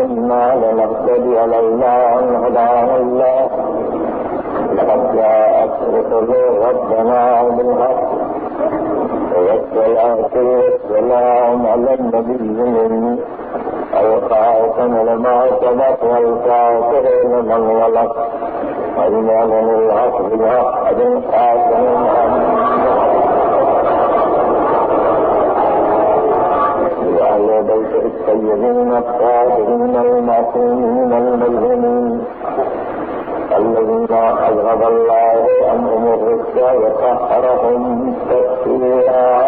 كنا لنهتدي لولا أن هدانا الله. لقد جاءت رسل ربنا بالحق. والصلاة والسلام على النبي الأمي. الخاتم لما سبق والكافرين من ولق وإيمان الحق بالحق بالخاتم وآل بيت الطيبين الطاهرين المعصومين الملهمين الذين أبغض الله عنهم الرزق وسخرهم تسخيرا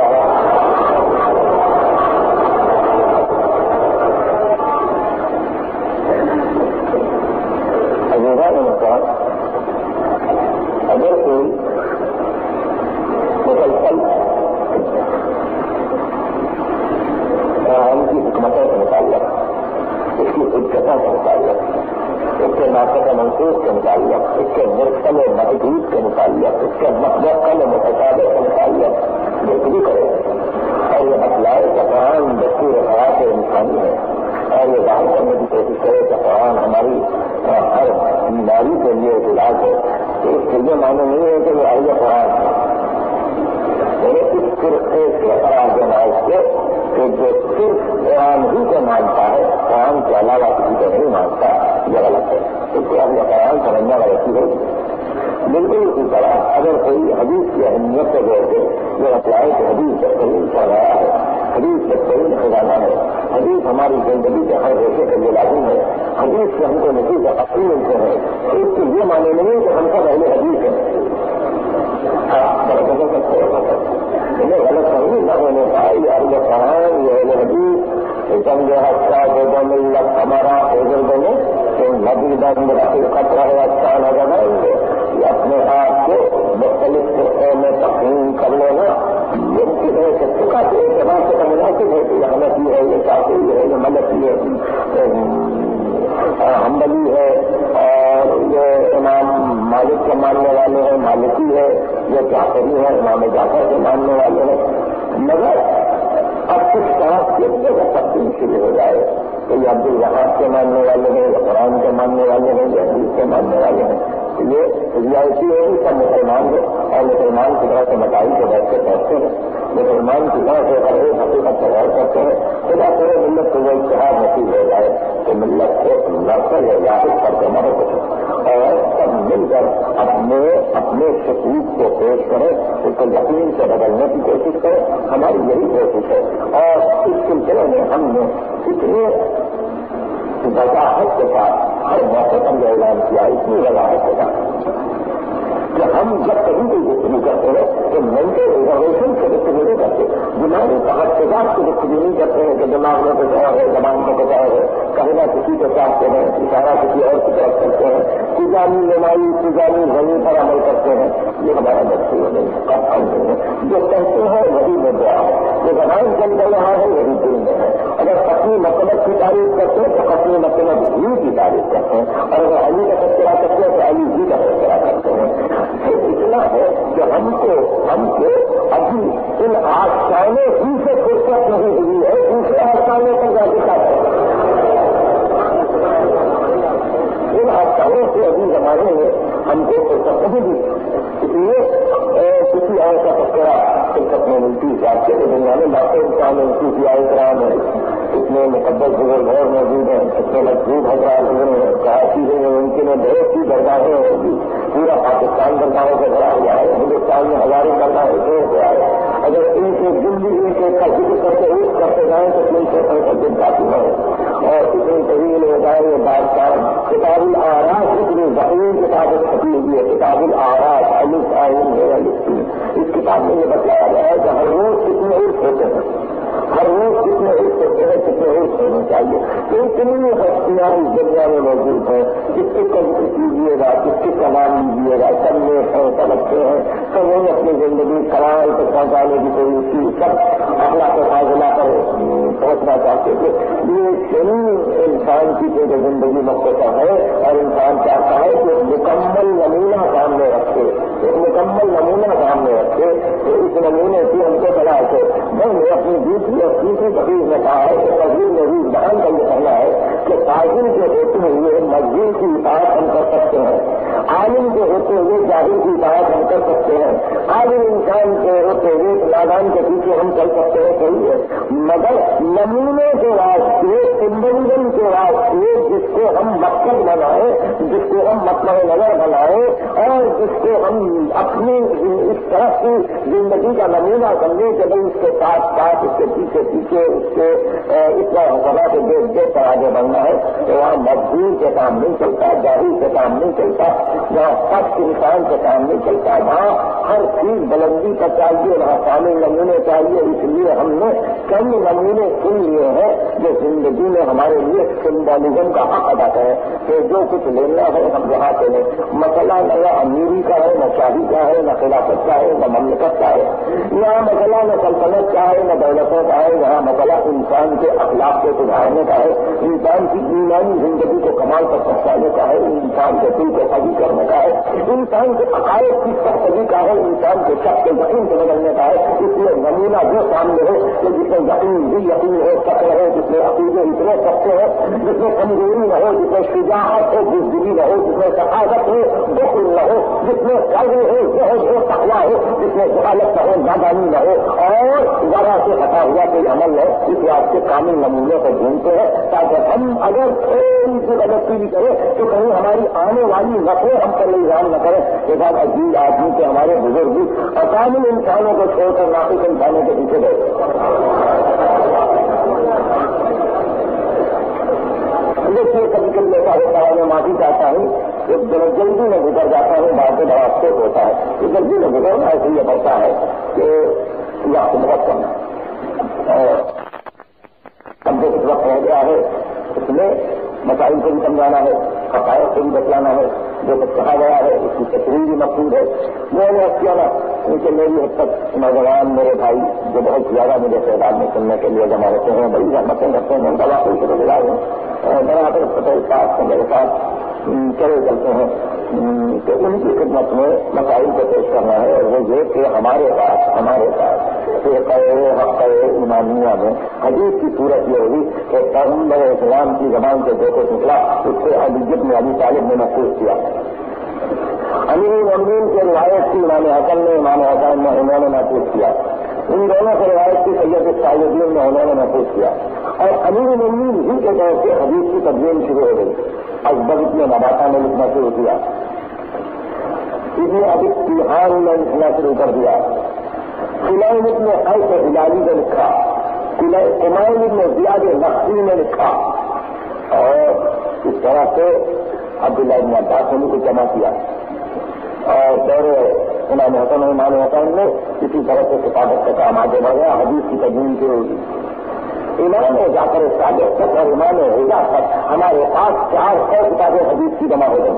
Thank you. کی حکمتوں سے متعلق، اس کی حجتوں سے متعلق، اس کے ناطق منصوص کے متعلق، اس کے مرسل و محدود کے متعلق، اس کے مقبل متقابل کے متعلق بہتری کرے۔ اور یہ مسئلہ کا قرآن دستور حیات انسانی ہے۔ اور یہ ظاہر کرنے کی کوشش کرے کہ قرآن ہماری ہر بیماری کے لیے ایک علاج ہے تو اس کے لیے معنی نہیں ہے کہ وہ اہل قرآن۔ ہے اس فرقے سے قرار دینا اس سے کہ جو صرف قرآن ہی کو مانتا ہے، قرآن کے علاوہ کسی کو نہیں مانتا، یہ غلط ہے۔ اس کو اپنے قرآن سمجھنا غلطی ہے بالکل اسی طرح اگر کوئی حدیث کی اہمیت سے جوڑ کے یہ اپلائے کہ حدیث بہترین رہا ہے، حدیث بہترین خزانہ ہے، حدیث ہماری زندگی کے ہر روشے کے لیے لازم ہے، حدیث سے ہم کو نتیجہ کا اپنی ملتے ہیں اس کے یہ معنی نہیں کہ ہم سب اہل حدیث ہاں، ہیں غلط نہیں نہ ہونے پائی اہل قرآن یہ اہل حدیث جنگ حصہ جو دم اللہ ہمارا اگر بنے تو ندی دن خطرہ ہے اچھا نہ بنائیں گے یہ اپنے آپ کو مختلف فرقوں میں تقسیم کر لینا ممکن ہے کہ چکا کے اعتبار سے مناسب ہے کہ یہ غلطی ہے، یہ کافی ہے، یہ ملتی ہے حمبلی ہے، اور یہ امام مالک کے ماننے والے ہیں، مالکی ہے۔ یہ جعفری ہے؟ امام جعفر کے ماننے والے ہیں۔ مگر اب کچھ طرح کے لیے تقسیم شروع ہو جائے۔ تو یہ عبد الوہاب کے ماننے والے ہیں، یا قرآن کے ماننے والے ہیں، یا حدیث کے ماننے والے ہیں۔ یہ رعایتی ہے سب مسلمان ہے اور مسلمان کی طرح سے مٹائی کے بیٹھ کے ہیں۔ مسلمان کی طرح سے ہر ایک حقیقت کا غور کرتے ہیں۔ خدا پورے ملت کو وہ اشتہار نصیب ہو جائے تو ملت کو لڑکر ہے یا اس پر کے مدد اور سب مل کر اپنے اپنے شکوک کو پیش کریں اس کو یقین سے بدلنے کی کوشش کریں ہماری یہی کوشش ہے۔ اور اس سلسلے میں ہم نے اتنے وضاحت کے ساتھ، ہر موقع پر جو اعلان کیا، اتنی وضاحت کے ساتھ کہ ہم جب کہیں کوئی گفتگو کرتے ہیں تو مینٹل ریزرویشن سے گفتگو نہیں کرتے۔ دماغی تحفظات سے گفتگو نہیں کرتے ہیں کہ دماغ میں کچھ اور ہے، زبان میں کچھ اور ہے۔ ہیں لڑائی پوجانی زمین پر عمل کرتے ہیں۔ یہ ہمارا دستور نہیں ہے۔ جو کہتے ہیں، وہی مدعا ہے۔ جو زبان چل رہا ہے، وہی دل میں ہے۔ اگر اپنی مطلب کی تعریف کرتے ہیں، تو اپنی مطلب ہی کی تعریف کرتے ہیں۔ اور اگر علی کا تذکرہ کرتے ہیں، تو علی جی کا تذکرہ کرتے ہیں۔ اتنا ہے کہ ہم کو ہم کو ابھی ان آسانوں ہی سے فرصت نہیں ہوئی ہے۔ دوسرے آسانوں پر جا چکا ہے سے ابھی زمانے میں ہم کو فرصت نہیں دی اس لیے کسی اور کا تذکرہ فرصت میں ملتی ہے آپ کے دنیا میں باتیں انسان ان کی آئے کرام ہے اس میں مقدس بزرگ اور موجود ہیں اس میں مضبوط حضرات ہیں کافی ہوئے ہیں، ان کے میں بہت سی درگاہیں ہوگی پورا پاکستان درگاہوں سے بھرا ہوا ہے، ہندوستان میں ہزاروں درگاہیں سے ہوا ہے۔ اگر ان سے دلی ان کے ذکر کرتے ہوئے کرتے جائیں تو تین سو پینسٹھ کافی ہے۔ اور اتنی طویل ہو جائے یہ بات کا کتاب الآراز اتنی ذہین کتاب چھپی ہوئی ہے کتاب الآراز الف آئین ہے اس کتاب میں یہ بتایا گیا ہے کہ ہر روز کتنے عرف ہوتے ہیں۔ ہر روز کتنے عرف ہوتے ہیں، کتنے عرف ہونے چاہیے۔ تو اتنی ہستیاں اس دنیا میں موجود ہیں جس کے قدر کیجیے گا؟ جس کے کمان لیجیے گا؟ سب میں ہیں، سب اچھے ہیں۔ سب وہی اپنی زندگی کرائے تک پہنچانے کی کوئی سب اپنا کے فاضلہ پر پہنچنا چاہتے تھے یہ شریر انسان کی جو زندگی مختصر ہے اور انسان چاہتا ہے کہ مکمل نمونہ سامنے رکھے، ایک مکمل نمونہ سامنے رکھے، تو اس نمونے کی ہم کو بڑا ہے میں نے اپنی دوسری اور تیسری تقریب میں کہا ہے کہ تقریب میں بھی بیان کا یہ کہنا ہے کہ تعظیم کے ہوتے ہوئے مسجد کی اطاعت ہم کر سکتے ہیں۔ عالم کے ہوتے ہوئے جاہر کی بات ہم کر سکتے ہیں۔ عالم انسان کے ہوتے ہوئے نادان کے پیچھے ہم چل سکتے ہیں، صحیح ہے۔ مگر نمونے کے واسطے سمبندن کے واسطے جس کو ہم مقصد بنائے، جس کو ہم مطلب نظر بنائے، اور جس کو ہم اپنی اس طرح کی زندگی کا نمونہ سمجھیں کہ بھائی اس کے ساتھ ساتھ، اس کے پیچھے پیچھے، اس کے اتنا سزا کے دیکھ دیکھ کر آگے بڑھنا ہے تو وہاں مزدور کے کام نہیں چلتا جاری کے کام نہیں چلتا جہاں سخت انسان سے کام نہیں چلتا، وہاں ہر چیز بلندی کا چاہیے، وہاں پانی نمونے چاہیے، اس لیے ہم نے کئی نمونے سن لیے ہیں جو زندگی میں ہمارے لیے سمبولزم کا حق ادا کریں کہ جو کچھ لینا ہے ہم وہاں سے لیں۔ مسئلہ نہ امیری کا ہے، نہ شادی کا ہے، نہ خلافت کا ہے، نہ مملکت کا ہے۔ یہاں مسئلہ نہ سلطنت کا ہے، نہ دولتوں کا ہے، یہاں مسئلہ انسان کے اخلاق کو سدھارنے کا ہے۔ انسان کی ایمانی زندگی کو کمال پر پہنچانے کا ہے، انسان کے دل کو سبھی کرنے کا ہے۔ انسان کے عقائد کی سختی کا ہے، انسان کے شخص کے یقین سے بدلنے کا ہے۔ اس لیے نمونہ جو سامنے ہو کہ جس میں یقین بھی یقین ہو سکے ہو جس میں عقیدے اتنے سکتے ہو جس میں کمزوری نہ ہو، جس میں شجاعت ہو بزدلی نہ ہو، جس میں ثقافت ہو دخل نہ ہو، جس میں قرض ہو زہد ہو تقوا ہو، جس میں جہالت نہ ہو، نادانی نہ ہو، اور ذرا سے ہٹا ہوا کوئی عمل ہے اس بات کے کامل نمونے کو ڈھونڈتے ہیں، تاکہ ہم اگر تھوڑی سی غلطی بھی کریں، تو کہیں ہماری آنے والی نقلیں ہم پر الزام نہ کریں کہ بعد عجیب آدمی کے ہمارے بزرگ بھی اکامل انسانوں کو چھوڑ کر ناقص انسانوں کے پیچھے گئے۔ دیکھیے کبھی کبھی ایسا ہوتا ہے میں معافی چاہتا ہوں کہ جلدی میں گزر جاتا ہوں، بعد میں بڑا افسوس ہوتا ہے۔ کہ جلدی میں گزرنا ایسے یہ پڑتا ہے کہ آپ کو بہت کم ہے۔ اب جو وقت رہ گیا ہے، اس میں مسائل کو بھی سمجھانا ہے حقائق کو بھی بچانا ہے۔ جو کچھ کہا گیا ہے، اس کی تقریر بھی مقصود ہے۔ میں نے کیا نا، ان کے میری حد تک نوجوان میرے بھائی، جو بہت زیادہ مجھے تعداد میں سننے کے لیے جمع رہتے ہیں، بڑی رحمتیں کرتے ہیں دوا کوئی شروع گزار ہوں۔ برابر پٹیل صاحب سے میرے ساتھ چلے چلتے ہیں۔ تو ان کی خدمت میں مسائل کو پیش کرنا ہے اور وہ یہ کہ ہمارے پاس ہمارے پاس حق ایمانیہ میں حدیث کی صورت یہ ہوگی کہ پیغمبر اسلام کی زبان سے جو کچھ نکلا، اس سے علیجت میں علی طالب نے محسوس کیا۔ امیر امین کے روایت کی امام حسن نے، امام حسن نے انہوں نے محسوس کیا۔ ان دونوں سے روایت کی سید صاحبین میں انہوں نے محسوس کیا۔ اور امیر امین ہی کے طور سے حدیث کی تبدیل شروع ہو گئی۔ اکبر اتنے نباتا نے لکھنا شروع کیا۔ ابن ابھی تیوہار نے لکھنا شروع کر دیا۔ فلائن اتنے ایسے ہلالی نے لکھا۔ کمائن ابن زیاد نقصی نے لکھا۔ اور اس طرح سے عبداللہ ابن عباس نے کو جمع کیا۔ اور دور امام حسن امام حسن نے کسی طرح سے کتابت کا کام آگے بڑھ گیا حدیث کی تجویز شروع ہوگی۔ امام جا کر تک اور امام رضا تک ہمارے پاس چار سو کتابیں حدیث کی جمع ہو گئی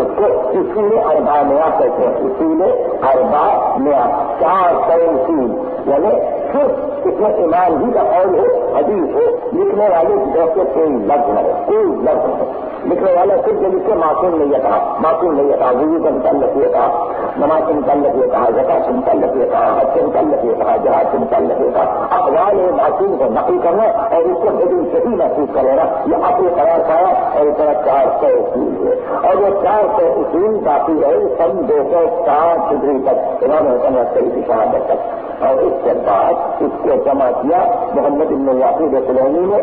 اس کو اسی میں اربا نیا کہتے ہیں۔ اسی میں اربا نیا چار سو اصول یعنی صرف اس میں ایمان ہی کا قول ہو حدیث ہو، لکھنے والے کی طرف سے کوئی لفظ نہ ہو، کوئی لفظ نہ ہو۔ لکھنے والے صرف جو لکھے معصوم نہیں کہا، معصوم نہیں کہا وزو کا متعلق یہ کہا، نماز کے متعلق یہ کہا زکا سے متعلق یہ کہا، حج سے متعلق یہ کہا جہاز سے متعلق یہ کہا۔ اخبار معصوم کو نقل کرنا اور اس کو بدل صحیح محسوس کر لینا یہ اپنے قرار پایا اور اس طرح چار سو اصول ہے اور وہ چار سو اصول باقی رہے، سن دو سو سات ڈگری تک انہوں نے کی شہادت تک۔ اور اس کے بعد اس کو جمع کیا، محمد ابن واحد یاقوب سلونی نے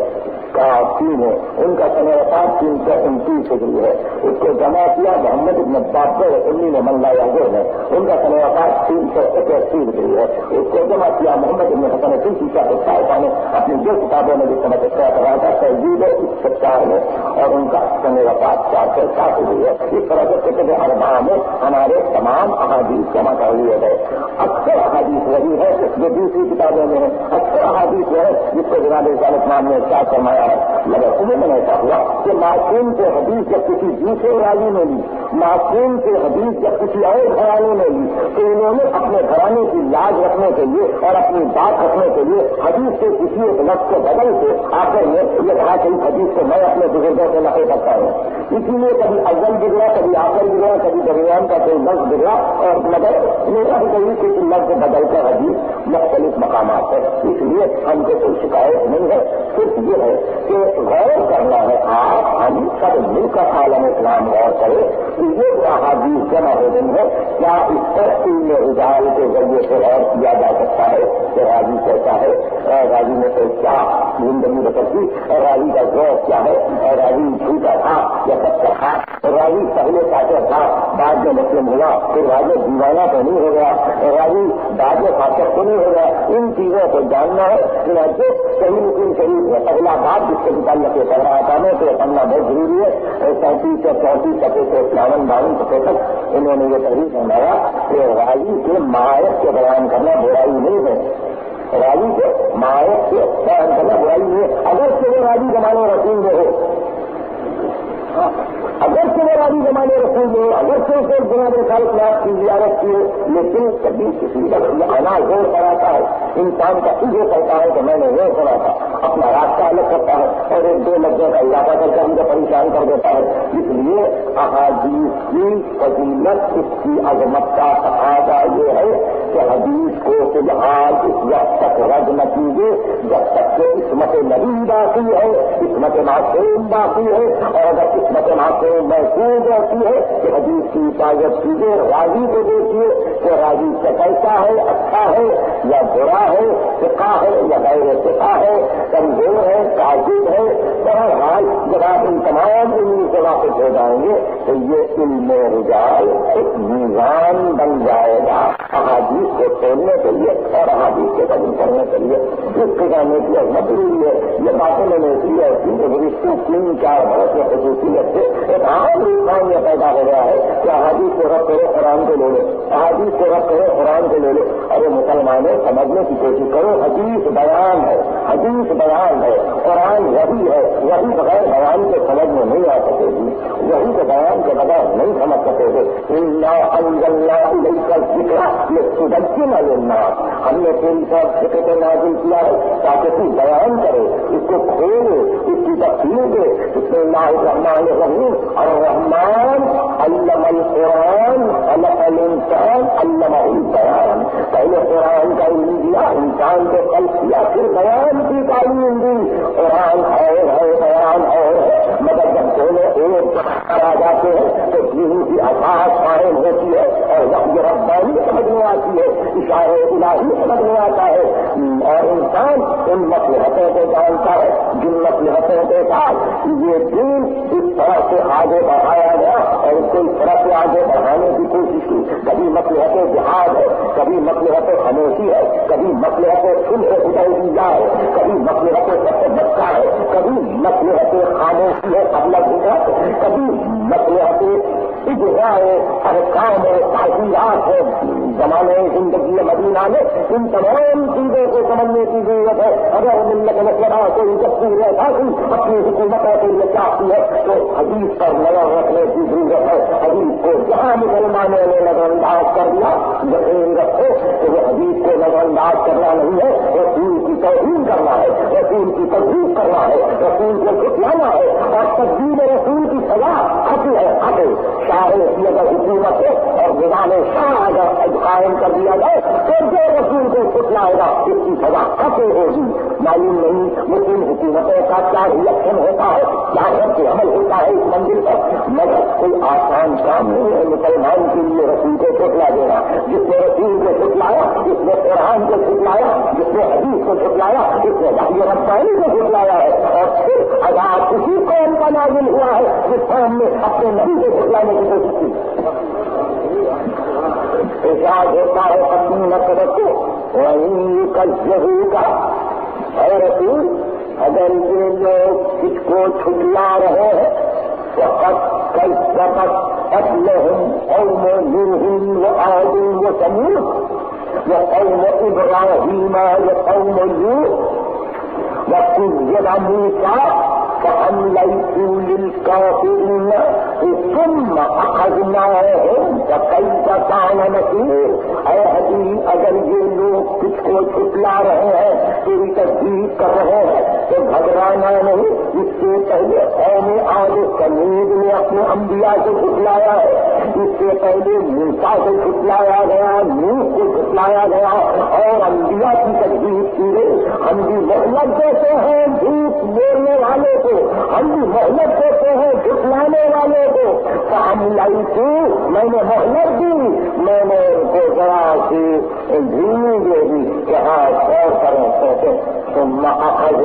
تین ہے، ان کا سمے وفات تین سو انتیس ڈگری ہے۔ اس کو جمع کیا، محمد ابن بابر انی نے من لایا ہے۔ ان کا سمے وفات تین سو اکیسی ڈگری ہے۔ اس کو جمع کیا، محمد ابن حسن تیسی کا صاحبہ نے اپنی جو کتابوں میں جو سمجھ کیا۔ کرا تھا تہذیب اس سچار میں اور ان کا سمے وفات چار سو سات ڈگری ہے۔ اس طرح سے اربا میں ہمارے تمام احادیث جمع کر لیے گئے۔ اکثر احادیث وہی ہے جو دوسری کتابوں میں ہے اکثر احادیث وہ ہے جس کو جناب ضالت نام نے کیا فرمایا مگر انہوں نے ایسا ہوا کہ معصوم سے حدیث جب کسی دوسرے راجی نے لی، معصوم سے حدیث جب کسی اور گھرانے نے لی، تو انہوں نے اپنے گھرانے کی لاج رکھنے کے لیے اور اپنی بات رکھنے کے لیے حدیث کے کسی ایک لفظ کو بدل کے آخر میں یہ کہا کہ اس حدیث کو میں اپنے بزرگوں سے نقل کرتا ہوں۔ اسی لیے کبھی اول بگڑا کبھی آخر بگڑا کبھی درمیان کا کوئی لفظ بگڑا اور مگر میرا بھی کبھی لفظ بدل کر حدیث جی، مختلف مقامات ہے اس لیے ہم کو کوئی شکایت نہیں ہے۔ صرف یہ ہے کہ غور کرنا ہے، آپ، ہم سب مل کر عالم اسلام غور کرے کہ یہ احادیث جمع ہو گئی ہے کیا اس پر علم اجال کے ذریعے سے غور کیا جا سکتا ہے؟ کہ راضی کیسا ہے؟ راضی نے تو کیا زندگی بسر اور راضی کا ذوق کیا ہے؟ اور راضی جھوٹا تھا یا سچا تھا؟ راضی پہلے کافر تھا، بعد میں مسلم ہوا، پھر راجے دیوانہ تو نہیں ہو گیا۔ اور راضی بعد میں خاصر تو نہیں ہو گیا۔ ان چیزوں کو جاننا ہے۔ کہ صحیح مسلم شریف میں اگلا بات جس کے متعلق یہ پڑھ رہا تھا میں تو پڑھنا بہت ضروری ہے۔ سینتیس یا چونتیس سفے سے اکیاون باون سفے تک انہوں نے یہ تحریر سمجھایا کہ راجی کے مایت کے بیان کرنا برائی نہیں ہے۔ راجی کے مایت کے بیان کرنا برائی نہیں ہے۔ اگر سے وہ راجی زمانے رسول میں ہو اگر سے وہ زمانے رسول میں ہو، اگر سے اسے جناب خالص لاکھ کی، زیارت کی، لیکن کبھی کسی کا آنا زور کراتا ہے، انسان کا یہ کہتا ہے کہ میں نے وہ سنا تھا، اپنا راستہ الگ کرتا ہے اور ایک دو لفظوں کا علاقہ کر کے ہم کو پریشان کر دیتا ہے۔ اس لیے احادیث کی فضیلت، اس کی عظمت کا تقاضا یہ ہے کہ حدیث کو فی الحال اس وقت تک رد نہ کیجیے، جب تک کہ قسمت نبی باقی ہے قسمت معصوم باقی ہے اور اگر قسمت معصوم محفوظ ہوتی ہے کہ حدیث کی حفاظت کیجیے راضی کو دیکھیے کہ راضی کا کیسا ہے اچھا ہے یا برا ہے سکھا ہے یا غیر سکھا ہے، کمزور ہے تعزیب ہے، بہرحال جب آپ ان تمام علم ہو جائیں گے تو یہ علم رجال ایک نظام بن جائے گا احادیث کو چھوڑنے کے لیے اور احادیث کے قدم کرنے کے لیے۔ اس کے کی عظمت ضروری ہے، یہ باتیں میں نے اس لیے ایسی کہ میری تین چار برس میں خصوصیت سے ایک عام انسان یہ پیدا ہو گیا ہے کہ احادیث کو رب کرو، قرآن کو لے لو احادیث کو رب کرو، قرآن کو لے لو ارے مسلمانوں، سمجھنے کی کوشش کرو، حدیث بیان ہے، حدیث بیان ہے۔ قرآن وہی ہے، وہی بغیر بیان کے سمجھ میں نہیں آ سکے۔ گی وہی کے کے بغیر نہیں سمجھ سکے گے یہ سدجی نہ لینا ہم نے تین سو فکر کو نازل کیا ہے تاکہ تو بیان کرے، اس کو کھولے، اس کی تفصیل دے۔ اس میں اللہ الرحمان الرحیم۔ اور رحمان علم القرآن اللہ الانسان، علمہ البیان۔ پہلے قرآن کا علم دیا، انسان کو کل کیا پھر بیان کی تعلیم دی۔ قرآن ہے ہے بیان ہے۔ ایک آ جاتے ہیں تو دینی کی آساس قائم ہوتی ہے اور وقت ربانی سمجھ میں آتی ہے، اشارے الہی سمجھ میں آتا ہے۔ اور انسان ان مسلحتوں کو جانتا ہے، جن مسلحتوں کے ساتھ یہ دین اس طرح سے آگے بڑھایا گیا اور اس کو اس طرح سے آگے بڑھانے کی کوشش کی۔ کبھی مسلحت جہاد ہے، کبھی مسلحت خاموشی ہے، کبھی مسلحت سلح اٹھائی دی جائے کبھی مسلحت سب بچہ ہے، کبھی مسلحت خاموشی ہے ابلگ کبھی مسلحت اجرائے ارکام ہے تعزیرات ہے۔ زمانے زندگی مدینہ میں ان تمام اگر ملت مسئلہ کوئی دستور ہے ہاں، تاکہ اپنی حکومتوں کے لیے چاہتی ہے تو حدیث پر نظر رکھنے کی ضرورت ہے۔ حدیث کو جہاں مسلمانوں نے نظر انداز کر دیا یقین رکھو تو وہ حدیث کو نظر انداز کرنا نہیں ہے، رسول کی توہین کرنا ہے، رسول کی تصدیق کرنا ہے، رسول کو جھٹلانا ہے۔ اور تصدیق رسول کی سزا حق ہے حق شاہ کی اگر حکومت ہے اور گزارے شاہ اگر قائم کر دیا جائے، تو جو رسول کو چھٹلائے گا، اس سزا ہوگی معلوم نہیں مسلم حکومتوں کا کیا ریئیکشن ہوتا ہے، کیا رد عمل ہوتا ہے اس منزل پر؟ مگر کوئی آسان کام نہیں ہے مسلمان کے لیے رسول کو چھٹلا دینا۔ جس نے رسول کو چھٹلایا جس نے قرآن کو چھٹلایا جس نے حدیث کو چھٹلایا جس نے بھائی رفتاری کو چھٹلایا ہے۔ اور پھر اگر اسی قوم کا نازل ہوا ہے، جس قوم نے اپنے نبی کو چھٹلانے کی کوشش کی۔ احساس ہوتا ہے، اپنی نقد کو وہیں کل ضرور کا ہے رسول، اگر یہ لوگ کس کو چھٹلا رہے ہیں تو اب کل سبق اپنے قوم نوح و آد و سمود یا قوم ابراہیم یا قوم لوط یا کچھ موسا فأمليت للكافرين ثم أخذناهم فكيف كان نكير اے حدیث اگر یہ لوگ کچھ کو چھپلا رہے ہیں، تیری تصدیق کر رہے ہیں، تو گھبرانا نہیں۔ اس سے پہلے قوم آج سمید نے اپنے انبیاء کو چھپلایا ہے۔ سے پہلے موسا کو چھٹلایا گیا، نوح کو چھٹلایا گیا اور انبیاء کی تصدیق کی ہم بھی محلت دیتے ہیں جھوٹ بولنے والے کو، ہم بھی محنت دیتے ہیں جھٹلانے والے کو۔ تو ہم لائی تھی میں نے محنت دی، میں نے ان کو ذرا سی دھیمی دے دی کہ ہاں کریں کہتے تو محاذ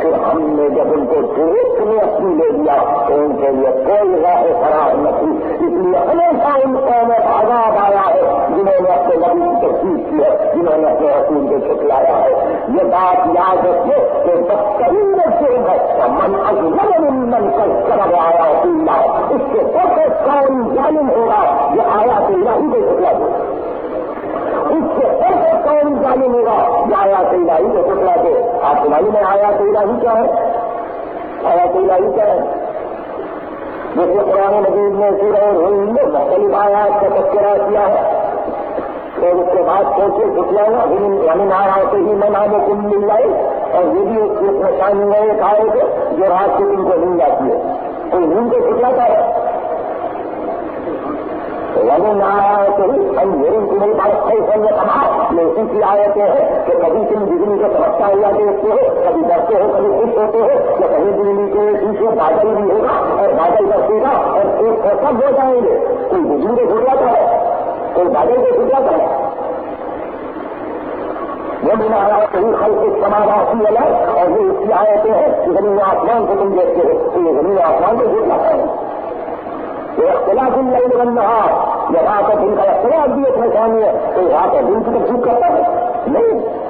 پھر ہم نے جب ان کو ڈریک میں اپنی لے لیا تو ان کے لیے کوئی راہ فراہم نہ تھی۔ اس لیے ہمیشہ ان کو میں آزاد آیا ہے، جنہوں نے اپنے نبی کی تصدیق کی ہے، جنہوں نے اپنے حکومت کو چھپلایا ہے۔ یہ بات یاد رکھے کہ بدترین سے ہے من اجمل من کر کر آیا اس سے سب کون ظالم ہوگا یہ آیا تو اللہ کو چھپلا دے۔ اس سے سب کون ظالم ہوگا؟ یہ آیا تو اللہ کو چھپلا دے آپ معلوم ہے آیا تو اللہ کیا ہے؟ آیا تو اللہ کیا ہے؟ جیسے قرآن مجید میں سورہ ہند مختلف آیات کا تذکرہ کیا ہے۔ اور اس کے بعد سوچے جھٹلانا زمین آیا سے ہی میں نام کم مل جائے۔ اور یہ بھی اس کی پریشانی میں ایک آئے تھے جو رات سے دن کو نیند آتی ہے کوئی نیند کو جھٹلاتا ہے؟ یعنی نہ آیا تو ہم میری تمہیں بات صحیح سمجھ کہا میں اسی کی آیتیں ہیں کہ کبھی تم بجلی کو سمجھتا ہوا دیکھتے ہو، کبھی ڈرتے ہو، کبھی خوش ہوتے ہو کہ کہیں بجلی کے پیچھے بادل بھی ہوگا اور بادل برسے گا اور ایک سب ہو جائیں گے۔ کوئی بجلی کو جھٹلاتا ہے، کوئی بادل کو جھٹلاتا ہے۔ وہ بھی نہ آیا کہیں خل کے سماجی الگ اور یہ اس کی آیتیں ہیں زمین آسمان کو تم دیکھتے ہو، تو یہ زمین آسمان کو جھٹلاتا ہے یہ اختلاف نہیں بن رہا یہ رات اور دن کا اختلاف بھی ایک نشانی ہے تو رات اور دن کی تصدیق کرتا ہے؟ نہیں۔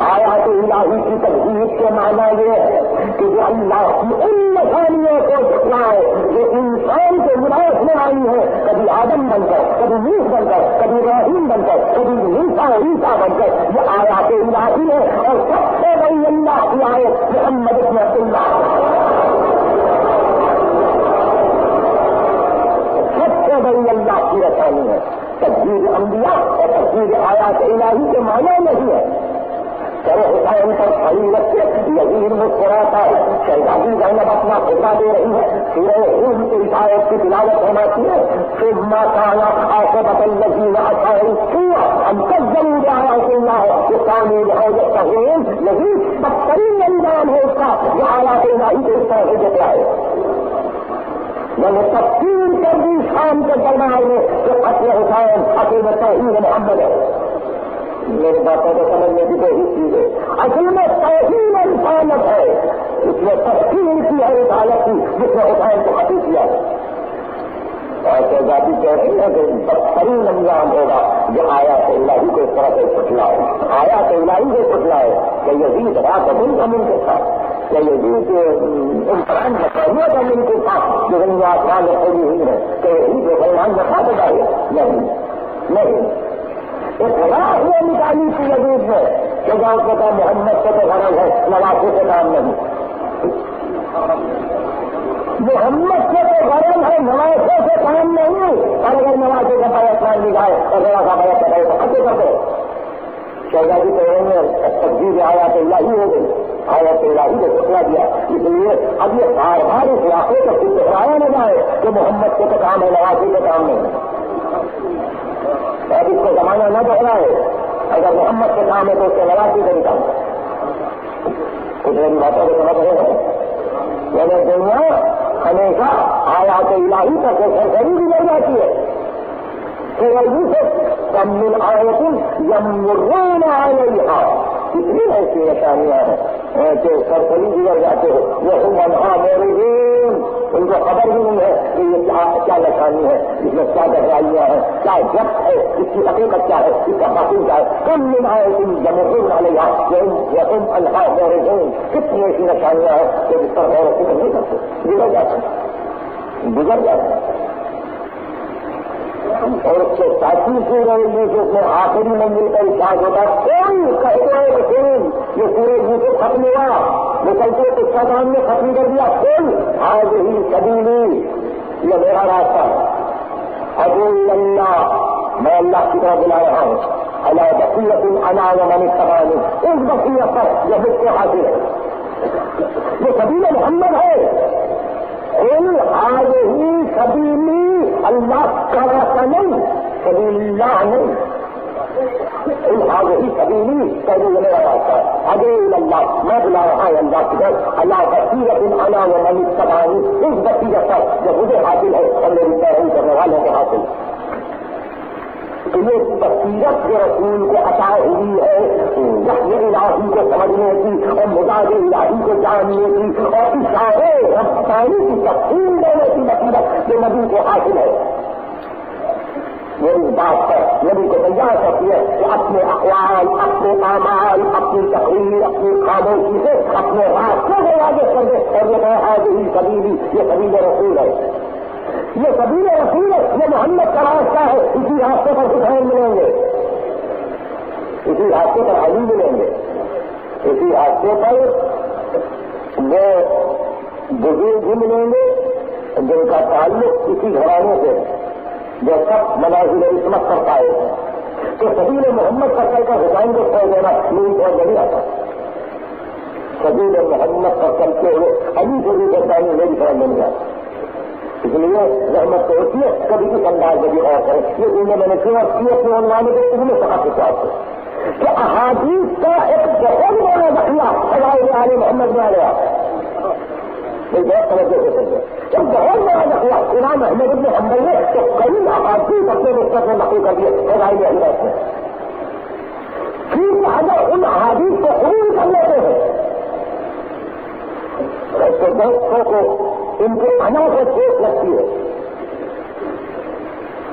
آیا تو الہی کی تصدیق کے معنی یہ ہے کہ جو اللہ کی ان نشانیوں کو جھٹلائے، جو انسان کے وداس میں آئی ہے کبھی آدم بن کر، کبھی نیس بن کر، کبھی رحیم بن کر، کبھی نیسا عیسا بن کر، یہ آیا تو الہی ہے اور سب سے بڑی اللہ کی آئے محمد اللہ بڑی اللہ کی رسانی ہے تجدید انبیاء اور تجدید آیات الہی کے معنی نہیں ہے۔ کرو حسین پر کھڑی رکھے یزید مسکراتا ہے۔ شہزادی زینب اپنا خطا دے رہی ہے۔ سورہ روم کی ہدایت کی تلاوت ہونا چاہیے۔ پھر ماں کانا آسے بدل لگی آتا ہے ہم سب ضرور آیا سننا ہے۔ کہ تعمیر ہے جو تحریر نہیں بدترین انجام ہے اس کا۔ جو آیات الہی کے اس طرح سے جتنا ہے میں نے تفصیل کر دی شام کے دربار میں کہ اپنے حسین اصل میں توحید محمد ہے۔ میری باتوں کو سمجھنے کی کوشش کی ہے اصل میں توحید انسانت ہے۔ اس میں تفصیل کی ہے عدالت کی، جس نے حسین کو حاصل کیا۔ ہے اور شہزادی کہہ رہی ہے کہ بدترین انجام ہوگا۔ جو آیا تو اللہ کو اس طرح سے چھٹلائے آیا تو اللہ کو چھٹلائے کہ یہ بھی رات دن زمین کے ساتھ۔ یعنی کہ یہ دن کے امتحان بتائیے کا دن کے ساتھ جو زمین آسمان میں کھڑی ہوئی ہے، کہ یہ جو بلوان بتا بتائیے نہیں نہیں۔ ایک راہ یہ نکالی تھی یزید میں کہ گاؤں کو محمد سے تو غرض ہے نوازوں کے نام نہیں۔ محمد سے تو غرض ہے نوازوں سے کام نہیں۔ اور اگر نوازوں کا پایا کام نکالے اور ذرا سا پایا پڑے تو کھٹے کر دو شہزادی کہیں گے تبدیل آیا تو اللہ ہی ہو گئی۔ آیا تو اللہ ہی کو پکڑا دیا۔ اس لیے اب یہ بار بار اس علاقے کا کچھ دہرایا نہ جائے کہ محمد کو تو کام ہے، نوازی کا کام نہیں۔ اب اس کو زمانہ نہ دوہرا ہے اگر محمد کے کام ہے تو اس کے نوازی کا بھی کام ہے۔ کچھ میری باتوں کو سمجھ رہے ہیں؟ یعنی دنیا ہمیشہ آیا تو الہی تک سرسری بھی بڑھ جاتی ہے۔ کم آئے تم یمرون علیہا۔ کتنی ایسی نشانیاں ہیں۔ کہ سرسری گزر جاتے ہو۔ وہ منہا میرے ان کو خبر بھی نہیں ہے کہ یہ کیا کیا نشانی ہے، اس میں کیا گہرائیاں ہیں، کیا جب ہے، اس کی حقیقت کیا ہے، اس کا حاصل کیا ہے۔ کم من آئے تم یمرون علیہا یقین انہا میرے کتنی ایسی نشانیاں ہیں کہ جس پر غور و فکر نہیں کرتے۔ گزر جاتے گزر جاتے اور اس کے ساتھی سے رہے گی کہ اس میں آخری منزل کا احساس ہوتا ہے۔ کوئی کہتے ہیں رسول یہ پورے جیسے ختم ہوا۔ نکلتے اس کا کام نے ختم کر دیا۔ کوئی آج ہی کبھی نہیں۔ یہ میرا راستہ ہے۔ ابو اللہ، میں اللہ کی طرح بلا رہا ہوں۔ اللہ بقیت انا و من سوال اس بقیت پر یہ مجھ کو حاضر ہے۔ یہ کبھی محمد ہے۔ ان آج الله كرسني سبيل الله منه إن هذه سبيلي سبيل الله أدعو إلى الله ما بلا رعايا الله. كبر على بصيرة أنا ومن اتبعني. اس بصيرة جو مجھے حاصل ہے اور میری پیروی کرنے والوں کو حاصل ہے تو یہ بصیرت جو رسول کو عطا ہوئی ہے وحی الہی کو سمجھنے کی اور مزاج الہی کو جاننے کی اور اشارے رفتانی کی تفصیل دینے کی بصیرت جو نبی کو حاصل ہے۔ میری بات پر نبی کو تیار کرتی ہے کہ اپنے اخبار اپنے اعمال، اپنی تقریر، اپنی خاموشی سے اپنے راستوں کو واضح کر دے اور یہ کہا ہے یہ سبھی یہ سبھی رسول ہے۔ یہ سبھی رسول ہے، یہ محمد کا راستہ ہے، اسی راستے پر سدھار ملیں گے۔ اسی راستے پر علی ملیں گے۔ اسی راستے پر وہ بزرگ بھی ملیں گے جن کا تعلق اسی گھرانے سے جو سب مناظر عصمت کر پائے ہیں۔ تو سبیل محمد کا کا حسین کو چھوڑ دینا میری بہت بڑی آتا سبیل محمد کا چلتے ہوئے ابھی سے بھی کرتا میری طرح مل جائے اس لیے رحمت تو ہوتی ہے، کبھی کس انداز میں بھی اور کرے یہ دنیا میں نے کیوں کی اپنے عنوان کے تم نے سکا کے ساتھ کہ احادیث کا ایک بہت بڑا رکھنا سوائے عالم محمد میں آ گیا يتوقف الجزء انت هم نحن امام احمد بن حنبل يكتب قليل احاديث اثنين الفترة المحقوقه دي هنا هي هنا في حاجة ان احاديث تخرج الله تهدى بس ده فوقه انت أنا خدت نفسيه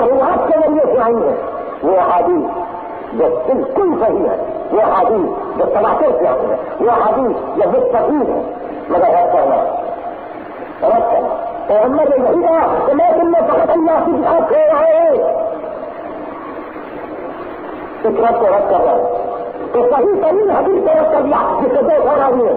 هو أصلا ليش عنده وحديث بس الكل فيها وحديث بس 17 فيها وحديث يا بس فيها ما ده هتطلع تركب فهم الذين سمعت الله فقط الله في الحق. إيه تتركب تركب الصحيح تمين حديث تركب لحظة كده وراء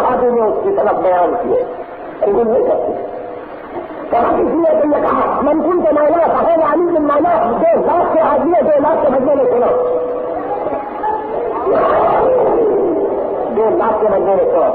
أحد يطلب بيان فيه. يقول لك طبعا الدنيا يقول لك من كنت مولاه فهو علي من مولاه بالدين لا أخي عدلية زي لا أخي مجنون الخلاف دين لا أخي مجنون الخلاف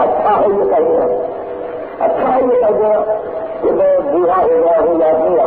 الصاحب كذا الصاحب كذا إذا بها إذا هي بها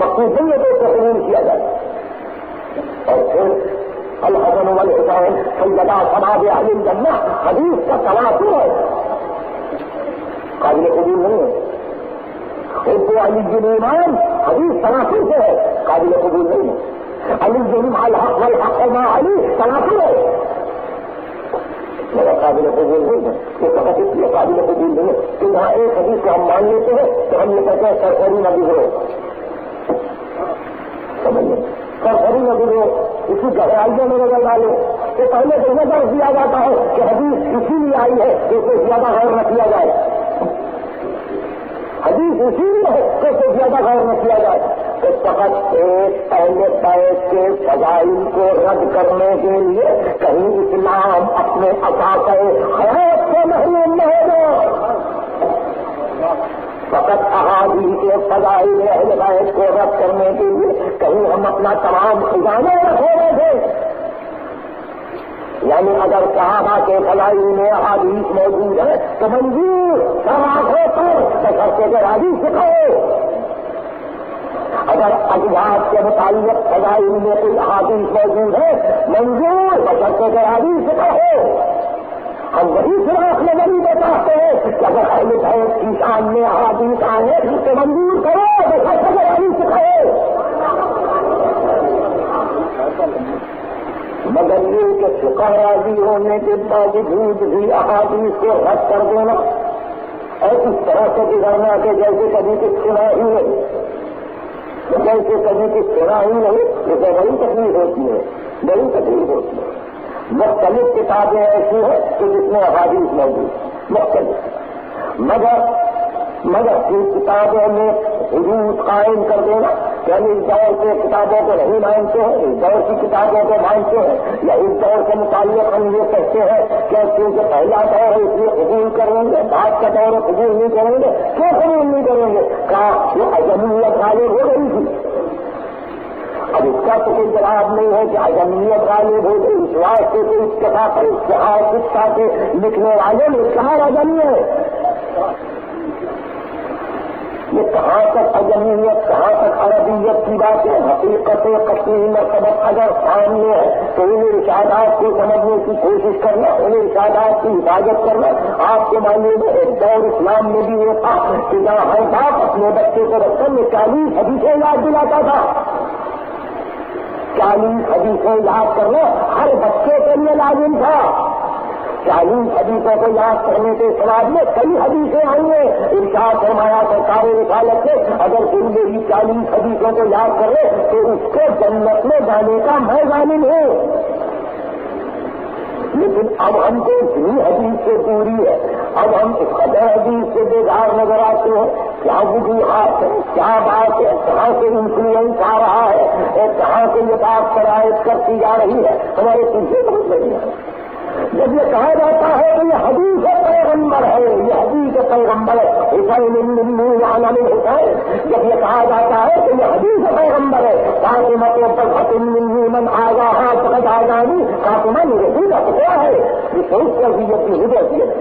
اگر کو قبول کیا جائے۔ اور پھر الحسن والحسین سیدہ سماج اہل الجنہ حدیث کا تواتر ہے۔ قابل قبول نہیں ہے۔ اردو علی جن ایمان حدیث تناسر سے ہے۔ قابل قبول نہیں ہے۔ علی جن الحق والحق ما علی تناسر ہے۔ میرا قابل قبول نہیں ہے۔ یہ فقط اس لیے قابل قبول نہیں ہے کہ جہاں ایک حدیث کو ہم مان لیتے ہیں تو ہم یہ کہتے ہیں سرسری نبی ہو۔ سمجھے۔ سرسری نبی ہو اسی گہرائیوں میں نظر ڈالے تو پہلے تو یہ درج دیا جاتا ہے کہ حدیث اسی لیے آئی ہے کہ اسے زیادہ غور نہ کیا جائے۔ حدیث اسی لیے ہے کہ اسے زیادہ غور نہ کیا جائے۔ تو فقط ایک پہلے پیس کے فضائل کو رد کرنے کے لیے کہیں اسلام اپنے اثاثے حیات سے محروم نہ ہوگا فقط احادی کے فضائل اہل بیت کو رد کرنے کے لیے کہیں ہم اپنا تمام خزانہ رکھے ہوئے تھے۔ یعنی اگر صحابہ کے فلائی میں حادیث موجود ہے تو منظور سب آنکھوں پر سرسے کے حادیث سکھاؤ۔ اگر اجلاس کے متعلق فضائی میں کوئی حادیث موجود ہے منظور بشرطے کے حادیث سکھاؤ۔ ہم وہی سراخ نظری میں چاہتے ہیں کہ اگر اہل بیت کی شان میں حادیث آئے تو منظور کرو بشرطے کے حادیث مگر یہ کہ فقہ راضی ہونے کے باوجود بھی احادیث کو رد کر دینا اور اس طرح سے گزرنا کہ جیسے کبھی کچھ سنا ہی نہیں، جیسے کبھی کچھ سنا ہی نہیں، اسے بڑی تکلیف ہوتی ہے بڑی تکلیف ہوتی ہے۔ مختلف کتابیں ایسی ہیں کہ جس میں احادیث موجود مختلف مگر مگر ان کتابوں میں حدود قائم کر دینا کہ ہم اس دور کے کتابوں کو نہیں مانتے ہیں، اس دور کی کتابوں کو مانتے ہیں، یا اس دور کے متعلق ہم یہ کہتے ہیں کہ کیونکہ پہلا دور ہے، اس لیے قبول کریں گے، بعد کا دور ہے، قبول نہیں کریں گے، کیوں قبول نہیں کریں گے؟ کہا وہ اجمیت غالب ہو گئی تھی۔ اب اس کا تو کوئی جواب نہیں ہے کہ اجمیت غالب ہو گئی اس واسطے کو اس کے ساتھ اشتہار کے لکھنے والے نے کہا اجمی ہے؟ یہ کہاں تک اجمیت، کہاں تک عربیت کی بات ہے؟ حقیقت کشمیر میں سبق اگر سامنے ہے تو انہیں ارشادات کو سمجھنے کی کوشش کرنا، انہیں ارشادات کی حفاظت کرنا۔ آپ کو معلوم ہے ایک دور اسلام میں بھی یہ تھا کہ جہاں ہر باپ اپنے بچے کو رکھنے میں چالیس حدیثیں یاد دلاتا تھا۔ چالیس حدیثیں یاد کرنا ہر بچے کے لیے لازم تھا۔ چالیس حدیثوں کو یاد کرنے کے سوال میں کئی حدیثیں آئی ہیں ارشاد فرمایا سرکار رسالت سے اگر تم میری چالیس حدیثوں کو یاد کرے تو اس کو جنت میں جانے کا میں ظالم ہوں لیکن اب ہم کو اتنی حدیث سے دوری ہے۔ اب ہم اس قدر حدیث سے بیدار نظر آتے ہیں۔ کیا وجوہات ہے کیا بات ہے؟ کہاں سے انفلوئنس آ رہا ہے؟ اور کہاں سے یہ بات شرائط کرتی جا رہی ہے؟ ہمارے پیچھے بہت بڑی ہے۔ جب یہ کہا جاتا ہے کہ یہ حدیث پیغمبر ہے۔ یہ حدیث پیغمبر ہے۔ حسین یعنی حسین۔ جب یہ کہا جاتا ہے کہ یہ حدیث پیغمبر ہے۔ کافی متوں پر من آگا ہاتھ پکڑ آ جانی کافی کیا ہے۔ یہ سوچ کر بھی اپنی ہدایت ہے۔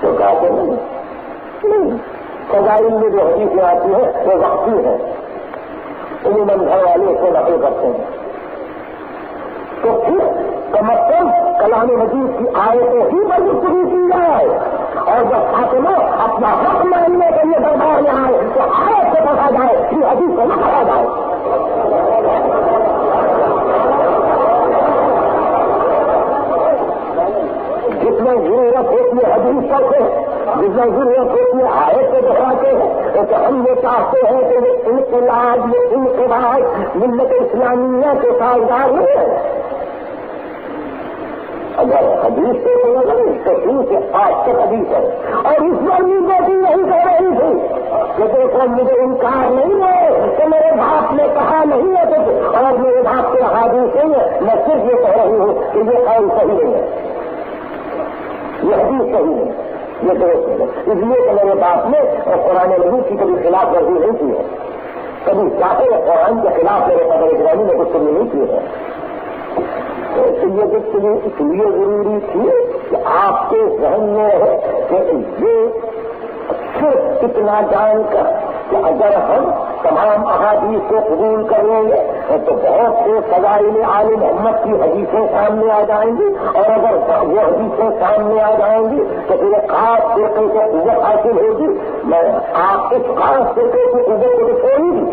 تو کہتے نہیں۔ نہیں سزائی میں جو حدیثیں آتی ہے، وہ وقتی ہے۔ عموماً گھر والے اس کو نقل کرتے ہیں۔ تو پھر کم از کم کلام مجید کی آیتیں ہی پر گفتگو کی جائے۔ اور جب فاطمہ اپنا حق ماننے کے لیے دربار میں آئے، تو آیت سے پڑھا جائے کہ ابھی کو نہ پڑھا جائے۔ جتنا ضرورت ہوتی ہے حدیث کرتے جتنا ضرورت ہوتی ہے آئے کو دکھاتے ہیں تو ہم یہ چاہتے ہیں کہ یہ انقلاب یہ انقلاب ملت اسلامیہ کے سازگار نہیں ہے اگر حدیث سے تو ٹھیک آج تک حدیث ہے اور اس بار بھی بیٹی نہیں کہہ رہی تھی کہ دیکھو مجھے انکار نہیں ہے کہ میرے باپ نے کہا نہیں ہے تو اور میرے باپ کے حادث نہیں ہے میں صرف یہ کہہ رہی ہوں کہ یہ قائم صحیح نہیں ہے یہ حدیث صحیح ہے۔ یہ درست ہے اس لیے کہ میرے باپ نے قرآن نبی کی کبھی خلاف ورزی نہیں کی ہے۔ کبھی چاہے قرآن کے خلاف میرے قدر اکرانی نے کچھ نہیں کی ہے۔ یہ اس لیے ضروری تھی کہ آپ کے ذہن میں ہے کہ یہ صرف اتنا جان کر کہ اگر ہم تمام احادیث کو قبول کر لیں گے تو بہت سے فضائل عالم محمد کی حدیثیں سامنے آ جائیں گی، اور اگر وہ حدیثیں سامنے آ جائیں گی، تو پھر خاص فرقے کو قوت حاصل ہوگی۔ میں آپ اس خاص فرقے کی قوت کو چھوڑی دی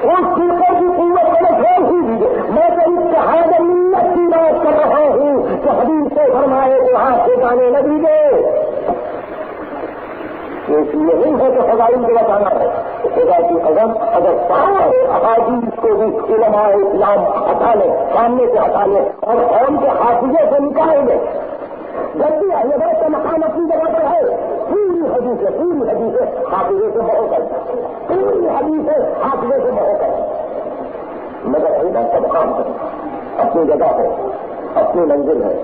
اس فرقے کی قوت کو چھوڑ ہی دیجیے میں تو اتحاد ملت کی بات کر رہا ہوں کہ حدیث سے فرمائے کو ہاتھ سے جانے لگی گے اس لیے نہیں ہے کہ فضائی کو بتانا ہے۔ خدا کی قدم اگر سارے احادیث کو بھی علماء اسلام ہٹا لیں سامنے سے ہٹا لیں اور قوم کے حافظے سے نکالیں گے۔ جب بھی یہ بات کا مقام اپنی جگہ پر ہے۔ پوری حدیث ہے، پوری حدیث ہے۔ حافظے سے بہت ہے پوری حدیث ہے حافظے سے بہت ہے مگر ایسا سب کام کریں اپنی جگہ ہے، اپنی منزل ہے۔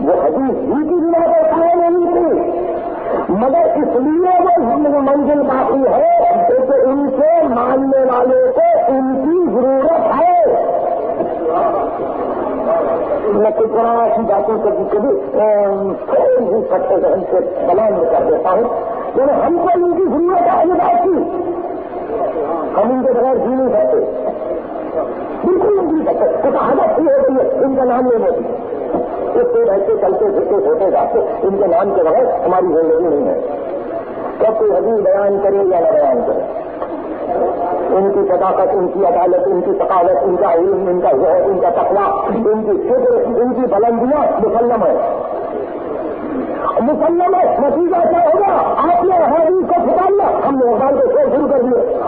وہ حدیث ہی کی بنا پر قائم نہیں تھی۔ مگر اس لیے وہ منزل باقی ہے کہ ان سے ماننے والے کو ان کی ضرورت ہے۔ میں کچھ بڑا ایسی باتوں کو کبھی تھوڑی سی سچے ذہن سے بیان میں کر دیتا ہوں۔ لیکن ہم کو ان کی ضرورت ہے، یہ بات کی۔ ہم ان کے بغیر جی نہیں سکتے۔ بالکل نہیں جی سکتے کچھ عادت ہی ہوتی ہے، ان کا نام نہیں ہوتی سے رہتے چلتے پھرتے ہوتے جاتے، ان کے نام کے بغیر ہماری زندگی نہیں ہے۔ کب کوئی حدیث بیان کرے یا نہ بیان کرے، ان کی صداقت، ان کی عدالت، ان کی ثقافت، ان کا علم، ان کا ذہن، ان کا تقوا ان کی فکر، ان کی بلندیاں مسلم ہے مسلم ہے، نتیجہ کیا ہوگا؟ آپ نے حدیث کو پھٹالنا ہم نے اقبال کو شروع کر دیے۔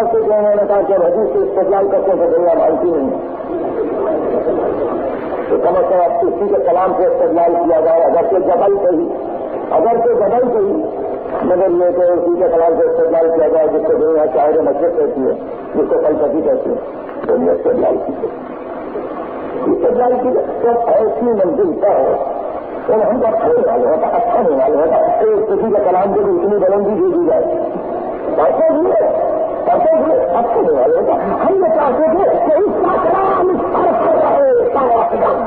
بہت سے کہ انہوں نے کہا کہ حدیث سے استقلال کرتے ہیں دنیا مانتی نہیں۔ تو کم از کم اب کسی کے کلام سے استقلال کیا جائے اگر کہ جبل صحیح اگر کہ جبل صحیح مگر یہ کہ اسی کے کلام سے استقلال کیا جائے، جس کو دنیا شاعر مسجد کہتی ہے، جس کو فلسفی کہتی ہے، تو یہ استقلال کی استقلال کی جب ایسی منزل پر تو ہم کا کھڑے والے ہوتا اچھا نہیں والے ہوتا کسی کے کلام کو بھی اتنی بلندی دے دی جائے۔ ایسے بھی ہے۔ ایسے بھی اچھا نہیں والے ہوتا ہم یہ چاہتے تھے کہ اس کا کلام اس فرق سے رہے۔ سارا کلام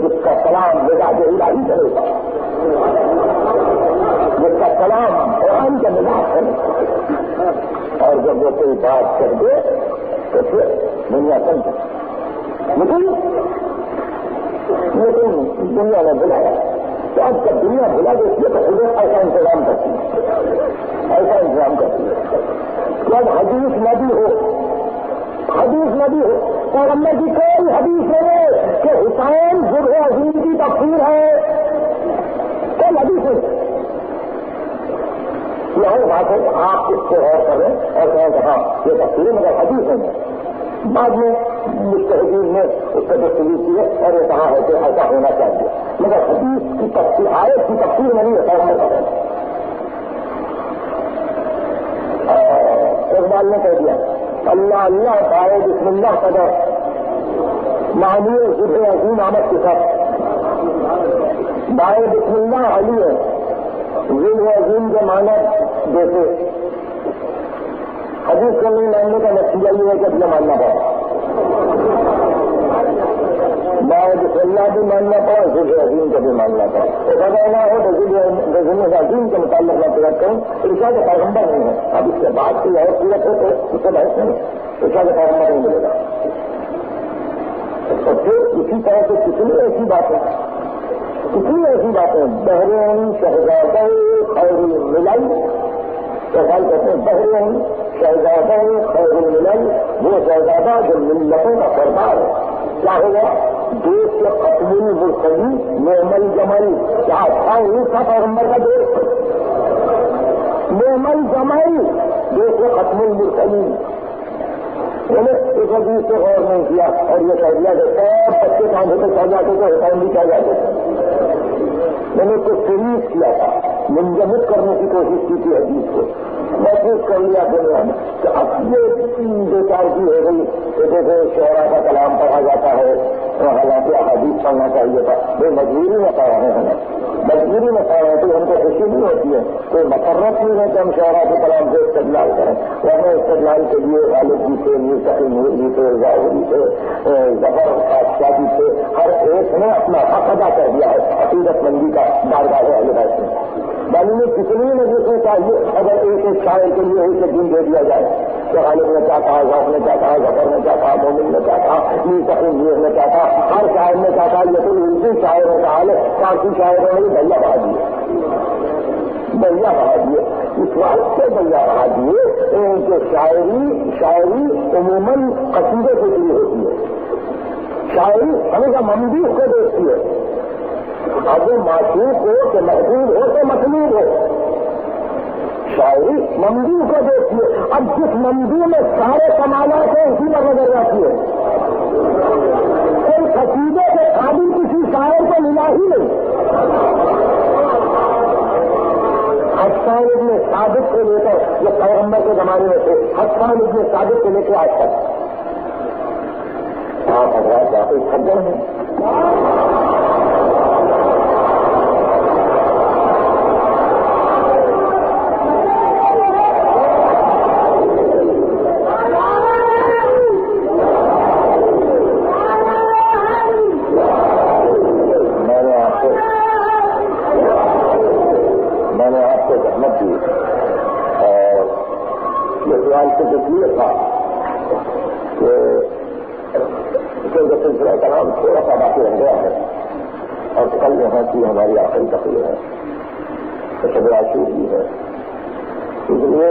جس کا کلام مزاج الہی کرے گا۔ جس کا کلام قرآن کے مزاج کرے اور جب وہ کوئی بات کر دے، تو پھر دنیا سمجھے لیکن لیکن دنیا نے بلایا۔ تو اب جب دنیا بلا دیتی ہے تو خود ایسا انتظام کرتی ہے۔ ایسا انتظام کرتی ہے۔ جب حدیث نبی ہو، حدیث نبی ہو، اور اندر کی کوئی حدیث نہیں کہ حسین ضرور عظیم کی تفصیل ہے، کوئی حدیث نہیں۔ یہ بات ہے آپ اس کو غور کریں اور کہیں کہ ہاں یہ تفصیل مگر حدیث نہیں ہے۔ بعد میں مستحدین نے اس کا تفصیل کی ہے، اور یہ کہا ہے کہ ایسا ہونا چاہیے۔ مگر حدیث کی تفصیل آیت کی تفصیل نہیں ہے۔ ہے اقبال نے کہہ دیا۔ اللہ اللہ پائے بسم اللہ قدر معنی ذکر عظیم آمد کے ساتھ۔ بائے بسم اللہ علی ہے ذل عظیم کے معنی جیسے حدیث کو نہیں ماننے کا نتیجہ یہ ہے کہ اپنا ماننا پڑا۔ بائے بسم اللہ بھی ماننا پڑا ذل عظیم کا بھی ماننا پڑا۔ ایسا کہنا ہو تو ذل عظیم کے متعلق میں پورا کروں عرشا کا پیغمبر نہیں ہے۔ اب اس کے بعد کی اور پورت ہو تو اس سے بحث نہیں عرشا کا پیغمبر نہیں ملے گا تو پھر اسی طرح سے کتنی ایسی باتیں کتنی ایسی باتیں؟ بحرین شہزادہ خیر ملائی سوال کہتے ہیں بحرین شہزادہ خیر ملائی وہ شہزادہ جو ملتوں کا سردار ہے۔ کیا ہوگا دیش کے قتل مرسلی محمل جمل کیا اچھا اس کا پیغمبر کا دیش؟ محمل جمل دیش کے قتل مرسلی میں نے اس حدیث سے غور نہیں کیا اور یہ کہہ دیا کہ سب بچے کام ہوتے چاہ جاتے تھے حسین بھی چاہ جاتے تھے میں نے اس کو فریز کیا تھا، منجمد کرنے کی کوشش کی تھی حدیث کو۔ محسوس کر لیا دنیا میں کہ اب یہ دو چار کی ہو گئی کہ جیسے شہرا کا کلام پڑھا جاتا ہے حالانکہ حدیث پڑھنا چاہیے تھا۔ وہ مجبوری میں پڑھ رہے ہیں۔ مجبوری میں پڑھ رہے ہیں تو ہم کو خوشی نہیں ہوتی ہے۔ کوئی مسرت نہیں ہے کہ ہم شہرا کے کلام سے استقلال کریں۔ وہ ہمیں استقلال کے لیے غالب جی سے مستقل نور جی سے ظاہری سے جی ظفر جی شادی سے ہر ایک نے اپنا حق ادا کر دیا ہے۔ عقیدت مندی کا بارگاہ ہے اہل میں۔ یعنی میں کتنی مجلسیں چاہیے، اگر ایک ایک شاعر کے لیے ایک ایک دن دے دیا جائے۔ غالب نے کیا کہا ذوق نے کیا کہا ظفر نے کیا کہا مومن نے کیا کہا مستقل نور نے کیا کہا ہر شاعر نے کیا کہا یہ تو اردو شاعروں کا حال ہے فارسی شاعروں نے بھیا بہا دیے بھیا بہا دیے اس وقت سے بھیا بہا دیے کہ شاعری شاعری عموماً قصیدے کے لیے ہوتی ہے۔ شاعری ہمیشہ ممدوح کو دیکھتی ہے، اب وہ معشوق ہو کہ محبوب ہو تو مطلوب ہو۔ شاعری ممدو کو دیکھیے۔ اب جس مندو میں سارے کمالات ہیں، اسی پر نظر جاتی ہے۔ کوئی قصیدے کے قابل کسی شاعر کو ملا ہی نہیں۔ حسان ابن ثابت کو لے کر یہ پیغمبر کے زمانے میں تھے، حسان ابن ثابت کو لے کے آج تک۔ آپ حضرات جاتے سجن ہیں میں نے آپ کو میں نے آپ کو زحمت دی اور یہ سوال سے جو کیا تھا کام تھوڑا سا باقی رہ گیا ہے اور کل یہاں کی ہماری آخری تقریر ہے شکراچی بھی ہے اس لیے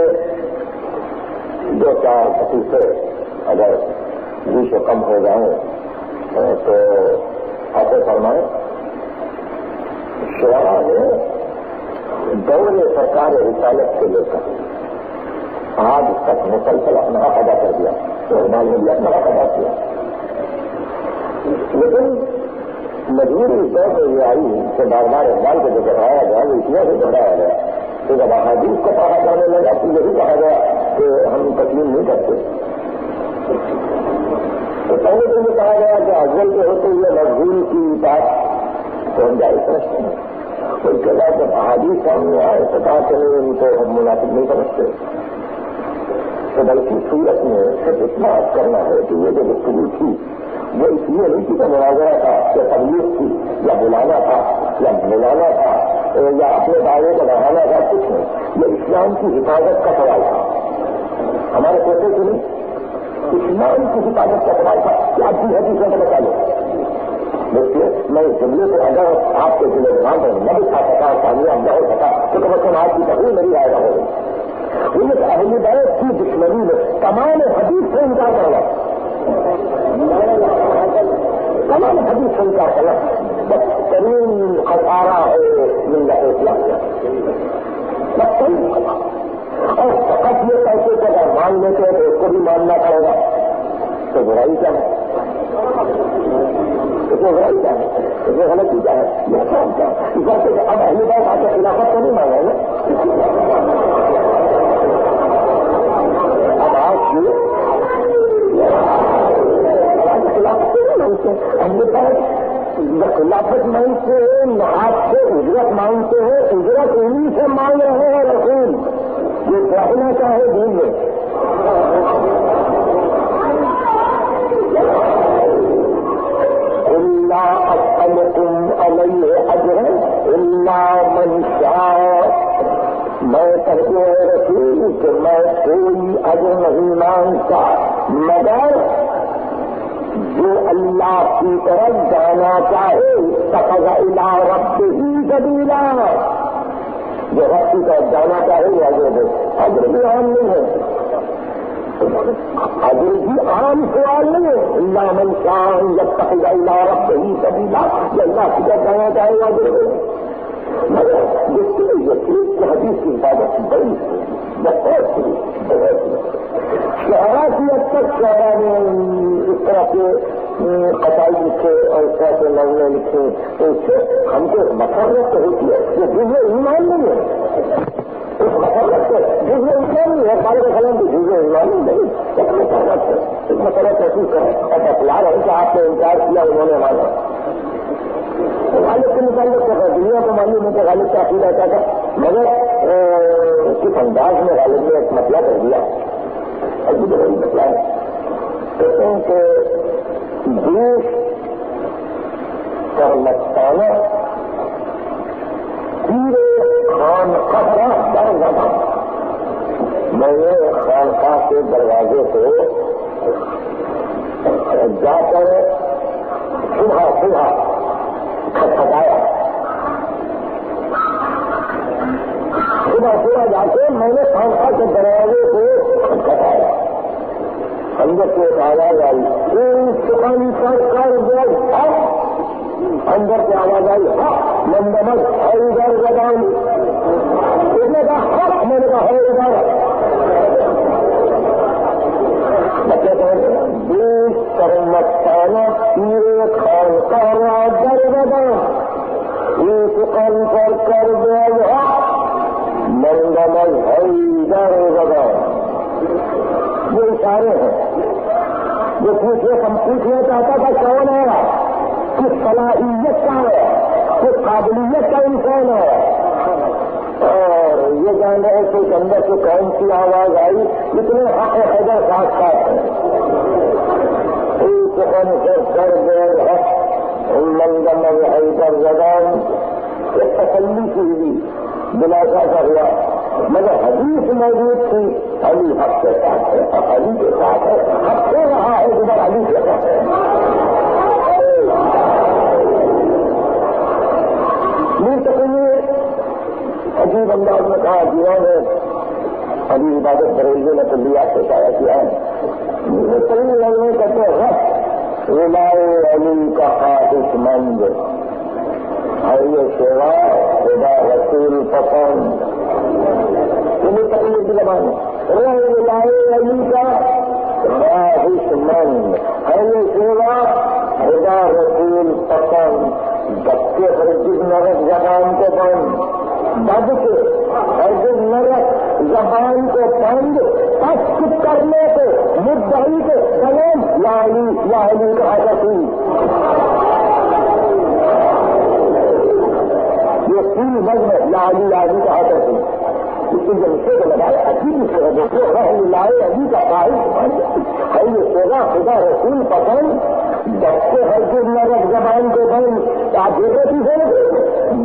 دو چار سے اگر بیس سے کم ہو جائیں تو ایسے فرمائیں شعرا نے دور رسالت سے لے کر آج تک مسلسل اپنا ادا کر دیا رحمان نے بھی اپنا ادا کیا۔ لیکن مجبوری دور میں یہ آئی کہ بار بار اقبال کو جو بڑھایا گیا، وہ اتنا بھی بڑھایا گیا کہ جب احادیث کو پڑھا جانے لگا تو یہی کہا گیا کہ ہم تسلیم نہیں کرتے۔ تو پہلے تو یہ کہا گیا کہ افضل کے ہوتے ہوئے مجبوری کی بات، تو ہم جاری سمجھتے ہیں۔ اس کے بعد جب احادیث سامنے آئے تو کہا چلے ان کو ہم مناسب نہیں سمجھتے۔ تو بلکہ سورت میں صرف اتنا کرنا ہے کہ یہ جو گفتگو تھی، وہ اس لیے نہیں کہ مناظرہ تھا، یا تبلیغ تھی، یا بلانا تھا، یا ملانا تھا، یا اپنے دعوے کو بڑھانا تھا، کچھ نہیں۔ یہ اسلام کی حفاظت کا سوال تھا۔ ہمارے سوچے کہ نہیں اسلام کی حفاظت کا سوال تھا۔ کہ آپ کی حدیث میں بتا لو دیکھیے میں اس جملے سے اگر آپ کے ضلع دھیان پر نہ دکھا سکا کامیاب نہ ہو سکا، تو کم از کم آج کی تقریر میری آئے گا ہو۔ یہ اہل بیت کی دشمنی میں تمام حدیث سے انکار کرنا تمام حدیث سے انکار کرنا بدترین خسارہ ہے زندہ اسلام۔ بدترین اور فقط یہ پیسے کو اگر مان لیتے ہیں تو اس کو بھی ماننا پڑے گا۔ تو برائی کیا ہے؟ اس میں کیا ہے اس میں کیا ہے۔ نقصان کیا اس کہ اب اہلی بات آپ کے خلافت کو نہیں مانا ہے اب آج کی خلافت نہیں مانتے اہلی بات خلافت مانگتے ہیں آپ سے اجرت مانگتے ہیں اجرت انہیں سے مانگ رہے ہیں رسول۔ یہ کہنا چاہے دین میں۔ اللہ اصلکم علیہ اجر اللہ من شاء. میں کہتے ہیں رسول کہ میں کوئی اجر نہیں مانگتا مگر جو اللہ کی طرف جانا چاہے سفر الا رب ہی سبیلا جو رب کی طرف جانا چاہے وہ اجر دے. اجر بھی عام نہیں ہے۔ اجر بھی عام سوال نہیں ہے، اللہ من شان جب تک الا رب ہی سبیلا جو اللہ کی طرف جانا چاہے وہ اجر دے مگر یہ یہ حدیث کی حفاظت بڑی ہے، بہت شہرا کی اب تک شہرا نے اس طرح کے قطائی لکھے اور اس طرح کے نغمے لکھے۔ تو اس سے ہم کو مسرت ہوتی ہے، یہ دوسرے ایمان نہیں ہے۔ اس مسرت سے نہیں ہے سارے کا قلم بھی دوسرے ایمان نہیں اس مسرت ہے اس میں مسرت ایسی ہے اور بتلا رہے کہ آپ نے انکار کیا انہوں نے مانا غالب کے متعلق کیا تھا دنیا کو معلوم ہے کہ غالب کا عقیدہ کیا تھا مگر کس انداز میں غالب نے ایک مسئلہ کر دیا ابھی تو وہی مسئلہ ہے کہتے ہیں کہ دیش اور مستانہ خان کا ڈر لگا میں نے خانقاہ کے دروازے سے جا کر صبح صبح کھٹکھٹایا۔ صبح صبح جا کے میں نے خانقاہ کے دروازے کو کھٹکھٹایا۔ اندر سے آواز آئی دکان پر کر دو اندر سے آواز آئی ہاں مندمت ہے ادھر زبان۔ اس نے کہا حق میں نے کہا ہے ادھر اچھا، بچے بیس کرمستانہ پیرے خان کا در زبان ایک کن پر کر دو مندمت ہے ادھر زبان۔ یہ اشارے ہیں۔ جو پوچھے ہم پوچھنا چاہتا تھا کون ہے؟ کس صلاحیت کا ہے کس قابلیت کا انسان ہے۔ اور یہ جان رہے کہ اندر سے کون سی آواز آئی، اتنے حق حیدر ساتھ ساتھ۔ ہیں ایک ہم کر کر دیر حق مندم حیدر زبان ایک تسلی کی ہوئی بلاشا کا ہوا۔ مگر حدیث موجود تھی، علی حق کے ساتھ ہے علی کے ساتھ ہے، حق ہو رہا ہے ادھر علی کے ساتھ ہے۔ تقریر عجیب انداز میں کہا جنہوں نے ابھی عبادت بریلی نے تو لیا سے شاید کیا ہے۔ مجھے کئی لگنے کہتے ہیں ہاں۔ رلائے علی کا خاص مند۔ اور یہ سیوا خدا رسول پسند۔ انہیں تقریر کی زبان ہے۔ رلائے علی کا خاص مند۔ ہے یہ سیوا خدا رسول پسند۔ بچے ہر چیز نرک زبان کو بند بد کے اور نرک زبان کو بند کشت کرنے کو مدعی کے کلام لالی لالی کہا کرتی یہ تین مذہب لالی لالی کہا کرتی اس کی لگایا عجیب سے لائے ابھی کا باعث خدا رسول، پسند۔ بچے ہر دن نرک زبان کو بند آپ دیکھو چیزیں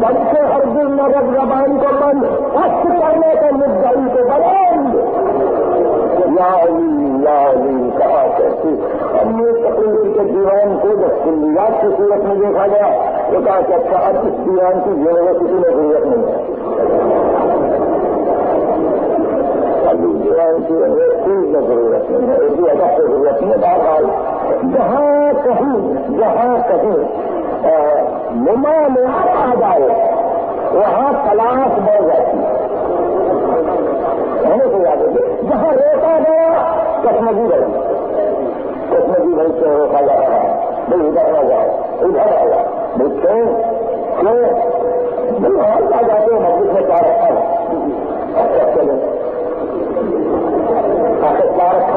بچے ہر دن نرک زبان کو بند کشت کرنے کے مدعی کو بلند یا علی یا علی، کہا کرتی، ہم نے تقریر کے دیوان کو جب کلیات کی صورت میں دیکھا گیا، تو کہا کہ اچھا اب اس دیوان کی یونیورسٹی میں ضرورت نہیں ہے۔ ابھی دیوان کی ضرورت نہیں ہے اردو ادب سے ضرورت نہیں ہے، بہرحال جہاں کہیں جہاں کہیں ممانعت آ جائے، وہاں تلاش بڑھ جاتی ہونے کو یاد ہے جہاں روکا گیا کسمجی رہی کسمجی بھائی سے روکا جا رہا ہے بھائی ادھر آ جاؤ ادھر آ جاؤ بھائی کیوں؟ کیوں؟ بھائی وہاں آ جاتے ہیں مسجد میں کیا رکھا ہے اچھا چلے آخر کیا رکھا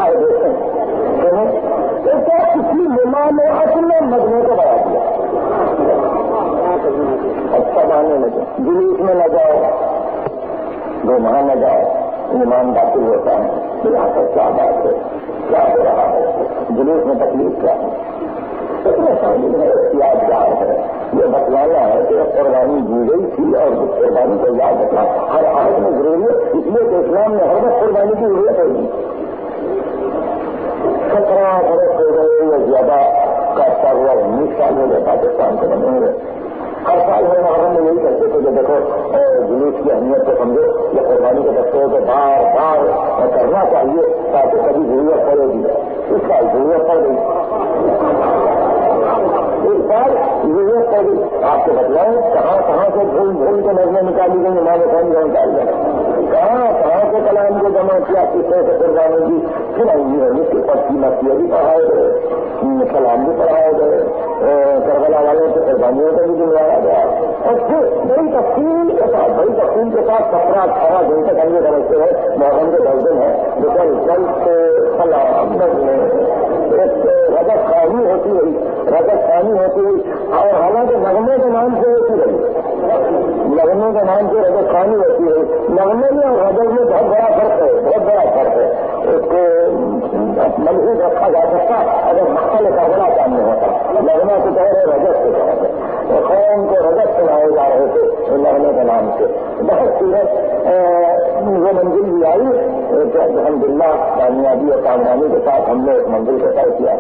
کسی ممانعت میں مجمے کو بڑھا دیا۔ اچھا ماننے لگے جلوس میں نہ جاؤ۔ گھما نہ جاؤ۔ ایمان داخل ہوتا ہے۔ یہاں پر کیا بات ہے؟ کیا ہو رہا ہے؟ جلوس میں تکلیف کیا ہے؟ اتنے سامنے میں یادگار ہے۔ یہ بتلانا ہے کہ قربانی دی گئی تھی اور قربانی کو یاد رکھنا۔ ہر آج میں ضروری ہے، اس لیے کہ اسلام میں ہر وقت قربانی کی ضرورت ہوگی۔ سترہ کرتا ہوا انیس سال ہو گئے پاکستان کے بنے ہوئے۔ ہر سال ہم محرم میں یہی کرتے تھے کہ دیکھو جلوس کی اہمیت کو سمجھو، یا قربانی کے بچوں کو بار بار کرنا چاہیے تاکہ کبھی ضرورت پڑے گی۔ اس کا ضرورت پڑ گئی۔ اس بار ضرورت پڑ گئی۔ آپ کو بتلائیں کہاں کہاں سے بھول بھول کے نظریں نکالی گئی ہمارے فون میں نکال دیں کہاں کہاں سے کلام کو جمع کیا، کس طرح سے قربانی کی سنائی ہے اس کے پاس قیمت بھی پڑھائے گئے کلام بھی پڑھائے گئے کربلا والوں سے قربانیوں کا بھی دلوایا گیا۔ اور پھر بڑی تفصیل کے ساتھ، بڑی تفصیل کے ساتھ سترہ اٹھارہ دن تک ہم یہ سمجھتے ہیں، محرم کے دس دن ہے لیکن جل سے سلام میں ایک رجت خانی ہوتی رہی۔ رجت خانی ہوتی رہی۔ اور حالانکہ نغمے کے نام سے ہوتی رہی۔ نغمے کے نام سے رجت خانی ہوتی رہی۔ نغمے میں اور رجت میں بہت بڑا فرق ہے، بہت بڑا فرق ہے۔ اس کو ملحوظ رکھا جا سکتا اگر مختلف کربلا سامنے ہوتا لگنا تو کہہ رہے رجت سے کہہ رہے قوم کو رجت سنائے جا رہے تھے لگنے کے نام سے بہت سیرت وہ منزل بھی آئی کہ الحمد للہ کامیابی اور کامیابی کے ساتھ ہم نے ایک منزل کو طے کیا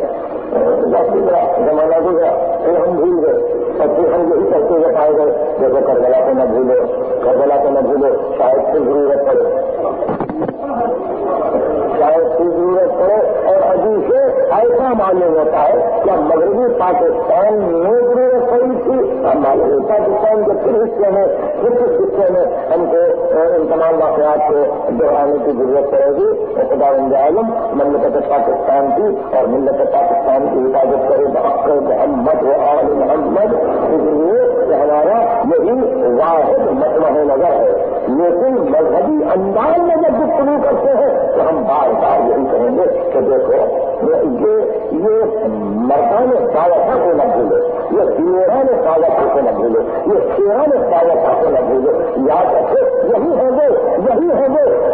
وقت گزرا زمانہ گزرا پھر ہم بھول گئے اور پھر ہم یہی کرتے ہوئے پائے گئے جیسے کربلا کو نہ بھولو کربلا کو نہ بھولو شاید سے ضرورت پڑے شاید کی ضرورت پڑے اور ابھی سے ایسا معلوم ہوتا ہے کہ مغربی پاکستان میں ضرورت تھی اور مغربی پاکستان کے پھر حصے میں پھر کس حصے میں ہم کو ان تمام واقعات کو دہرانے کی ضرورت پڑے گی۔ خدا عالم مملکت پاکستان کی اور ملت پاکستان کی حفاظت کرے بحق محمد و آل محمد۔ اس لیے کہ ہمارا یہی واحد مطلب نظر ہے۔ لیکن مذہبی انداز میں جب گفتگو کرتے ہیں تو ہم بار بار یہی کہیں گے کہ دیکھو، یہ یہ مردان سالتوں کو نہ بھولے، یہ سیران سالتوں کو نہ بھولے، یہ شیران سالتوں کو نہ بھولے، یاد رکھو، یہی ہوں گے یہی ہوں گے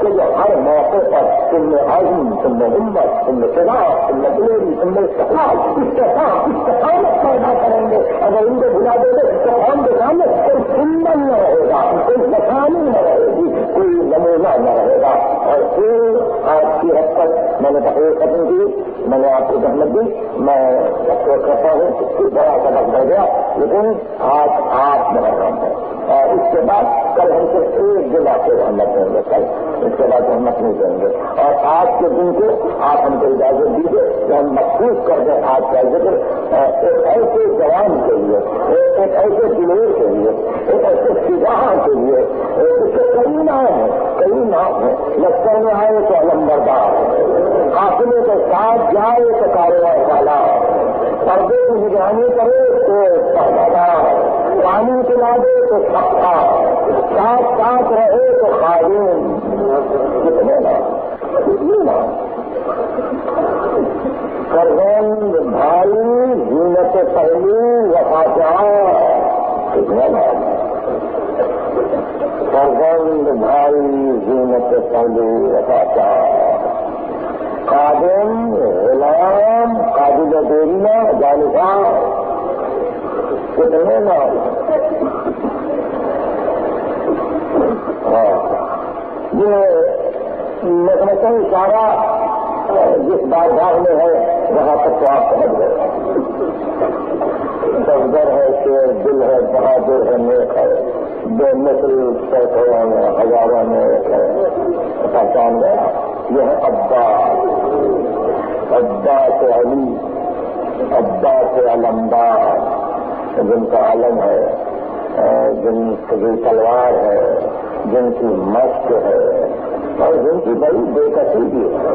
تم نے عظم تم نے ہمت تم نے چناؤ تم نے دلیری تم نے استقال استفاق استقامت پیدا کریں گے اگر ان کو بلا دے گے تو ہم کے سامنے کوئی سمبل نہ رہے گا، کوئی نشانی نہ رہے گی کوئی نمونہ نہ رہے گا۔ اور پھر آج کی حد تک میں نے تقریر ختم کی میں نے آپ کو زحمت دی، میں افسوس کرتا ہوں کہ بڑا سبق بڑھ گیا، لیکن آج آپ محرم ہے۔ اور اس کے بعد صرف ایک دن آپ کو رحمت دیں گے کل اس کے بعد رحمت نہیں دیں گے۔ اور آج کے دن کو آپ ہم کو اجازت دیجیے کہ ہم محفوظ کر دیں آج کا ذکر ایک ایسے جوان کے لیے، ایک ایسے دلیر کے لیے، ایک ایسے سجاہ کے لیے اس کے کئی نام ہیں کئی نام ہیں۔ لشکر میں آئے تو علمبردار قافلے کے ساتھ جائے تو کاروبار والا پردے کی نگرانی کرے تو پہلے پانی پلا دے تو سکتا ساتھ ساتھ رہے تو خاجین کتنے نا کتنی نا کربند بھائی جینت پہلی وفا کتنے نا کربند بھائی جینت پہلی وفا قادم، غلام قابل دیرینا جانسان کتنے نام ہاں۔ یہ مطلب اشارہ جس بازار میں ہے، وہاں تک تو آپ پہنچ گئے۔ سفر ہے شیر دل ہے، بہادر ہے، نیک ہے۔ بے نسل سینکڑوں میں، ہزاروں میں ایک ہے۔ پہچان گیا، یہ ہے ابا ابا سے علی ابا سے علمدار جن کا عالم ہے۔ جن کی تلوار ہے، جن کی مشق ہے، اور جن کی بڑی بے کسی بھی ہے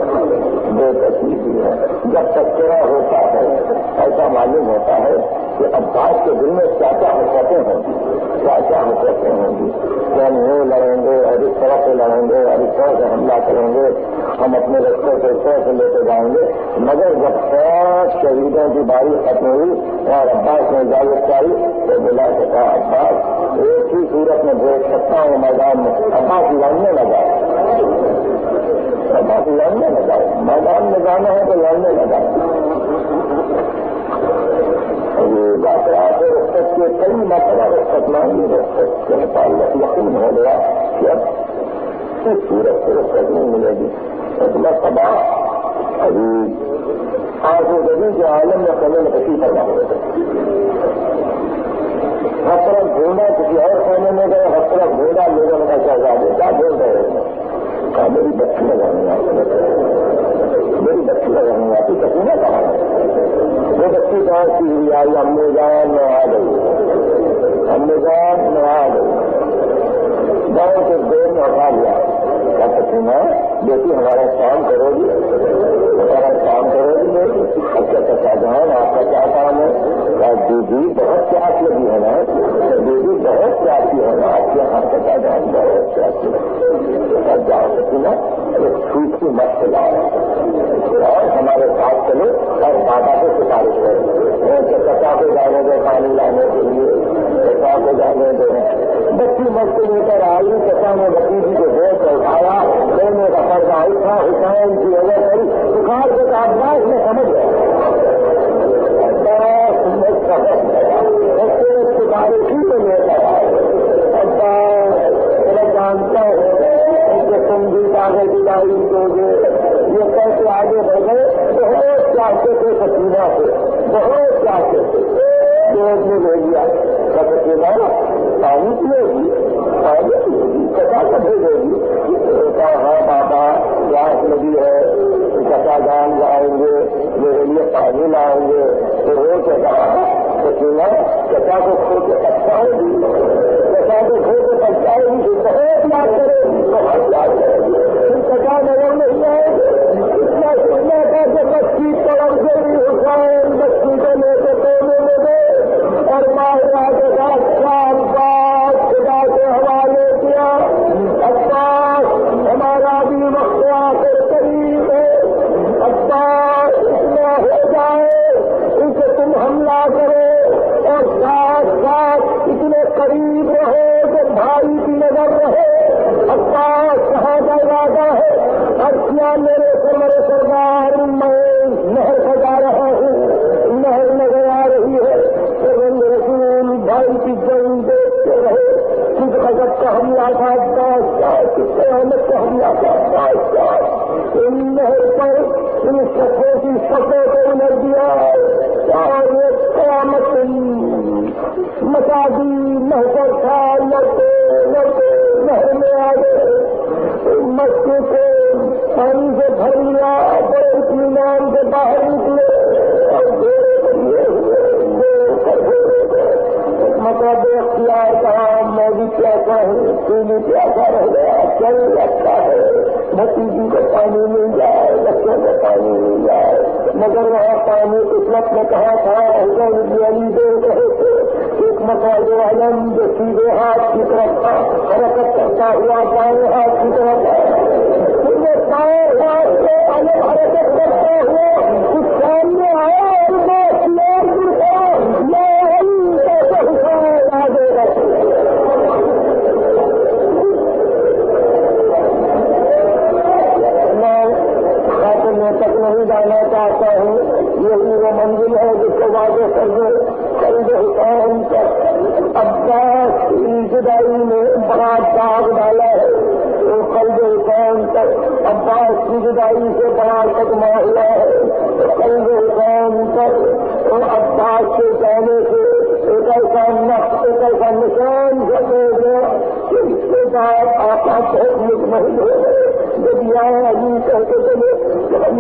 بے کسی بھی ہے۔ جب تذکرہ ہوتا ہے، ایسا معلوم ہوتا ہے کہ عباس کے دل میں کیا کیا حرکتیں ہوں گی، کیا کیا حرکتیں ہوں گی۔ کہ ہم یوں لڑیں گے اور اس طرح سے لڑیں گے اور اس طرح سے حملہ کریں گے۔ ہم اپنے رستے کو اس سے لے کے جائیں گے، مگر جب پانچ شہیدوں کی باری ختم ہوئی، اور عباس نے اجازت چاہی، تو بلا کے کہا عباس ایک ہی صورت میں بھیج سکتا ہوں میدان میں۔ عباس لڑنے لگا۔ عباس لڑنے لگا۔ میدان میں جانا ہے تو لڑنے لگا۔ یہ بات آپ رخصت کے کئی مرتبہ رخصت مانگی رخصت کے متعلق یقین ہو گیا کہ اب اس سورت سے رخصت نہیں ملے گی۔ ایک مرتبہ ابھی آج وہ گدی کے عالم میں سمے میں کسی کرنا ہوگا ہر طرف ڈھونڈا کسی اور سونے میں گئے، ہر طرف ڈھونڈا لوگوں کا شہزادے کیا ڈھونڈ رہے ہیں کہا، میری بچی لگانی آتی میری بچی لگانی آتی کسی نے کہا وہ بچی کہاں سی ہوئی آئی امی جان میں آ گئی۔ امی جان میں آ گئی۔ بہت سے دیر میں اٹھا لیا کیا سکتی میں بیٹی ہمارا کام کرو گی۔ ہمارا کام کرو گی۔ بیٹی اچھا, اچھا چچا آپ کا کیا کام ہے؟ دیدی بہت پیاس لگی ہے نا۔ دیدی بہت پیاسی ہے نا۔ آپ کے یہاں چچا جان؟ بہت پیاسی ہے جا سکتی نا ایک سوکھی مت لاؤ۔ اور ہمارے ساتھ چلے اور بابا کو سفارش کرے چچا کو جانے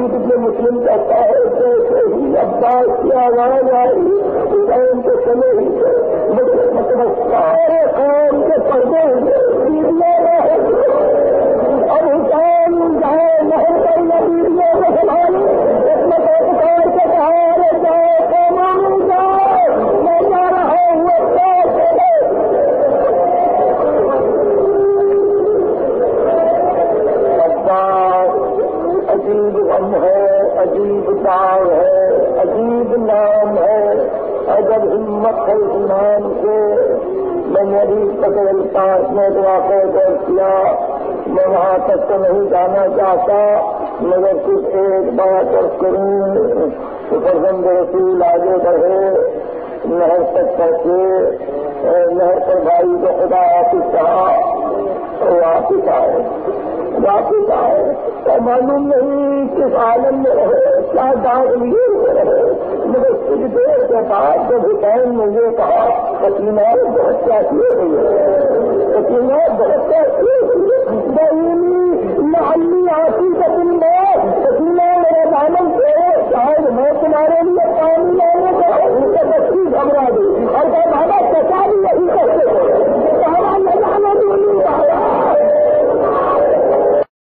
ابن مسلم کہتا ہے جیسے ہی عباس کی آواز آئی ان کے سمے ہی سے مطلب سارے مگر صرف ایک بات کروں کہ فرزند رسول آگے بڑھے، نہر تک پہنچے نہر پر بھائی کو خدا واپس کہا واپس آئے۔ واپس آئے۔ تو معلوم نہیں کس عالم میں رہے، کیا داغ لیے ہوئے رہے، مگر کچھ دیر کے بعد جب حسین نے یہ کہا سکینار بہت کیا کیے ہوئے سکینار بہت کیا کیے ہوئے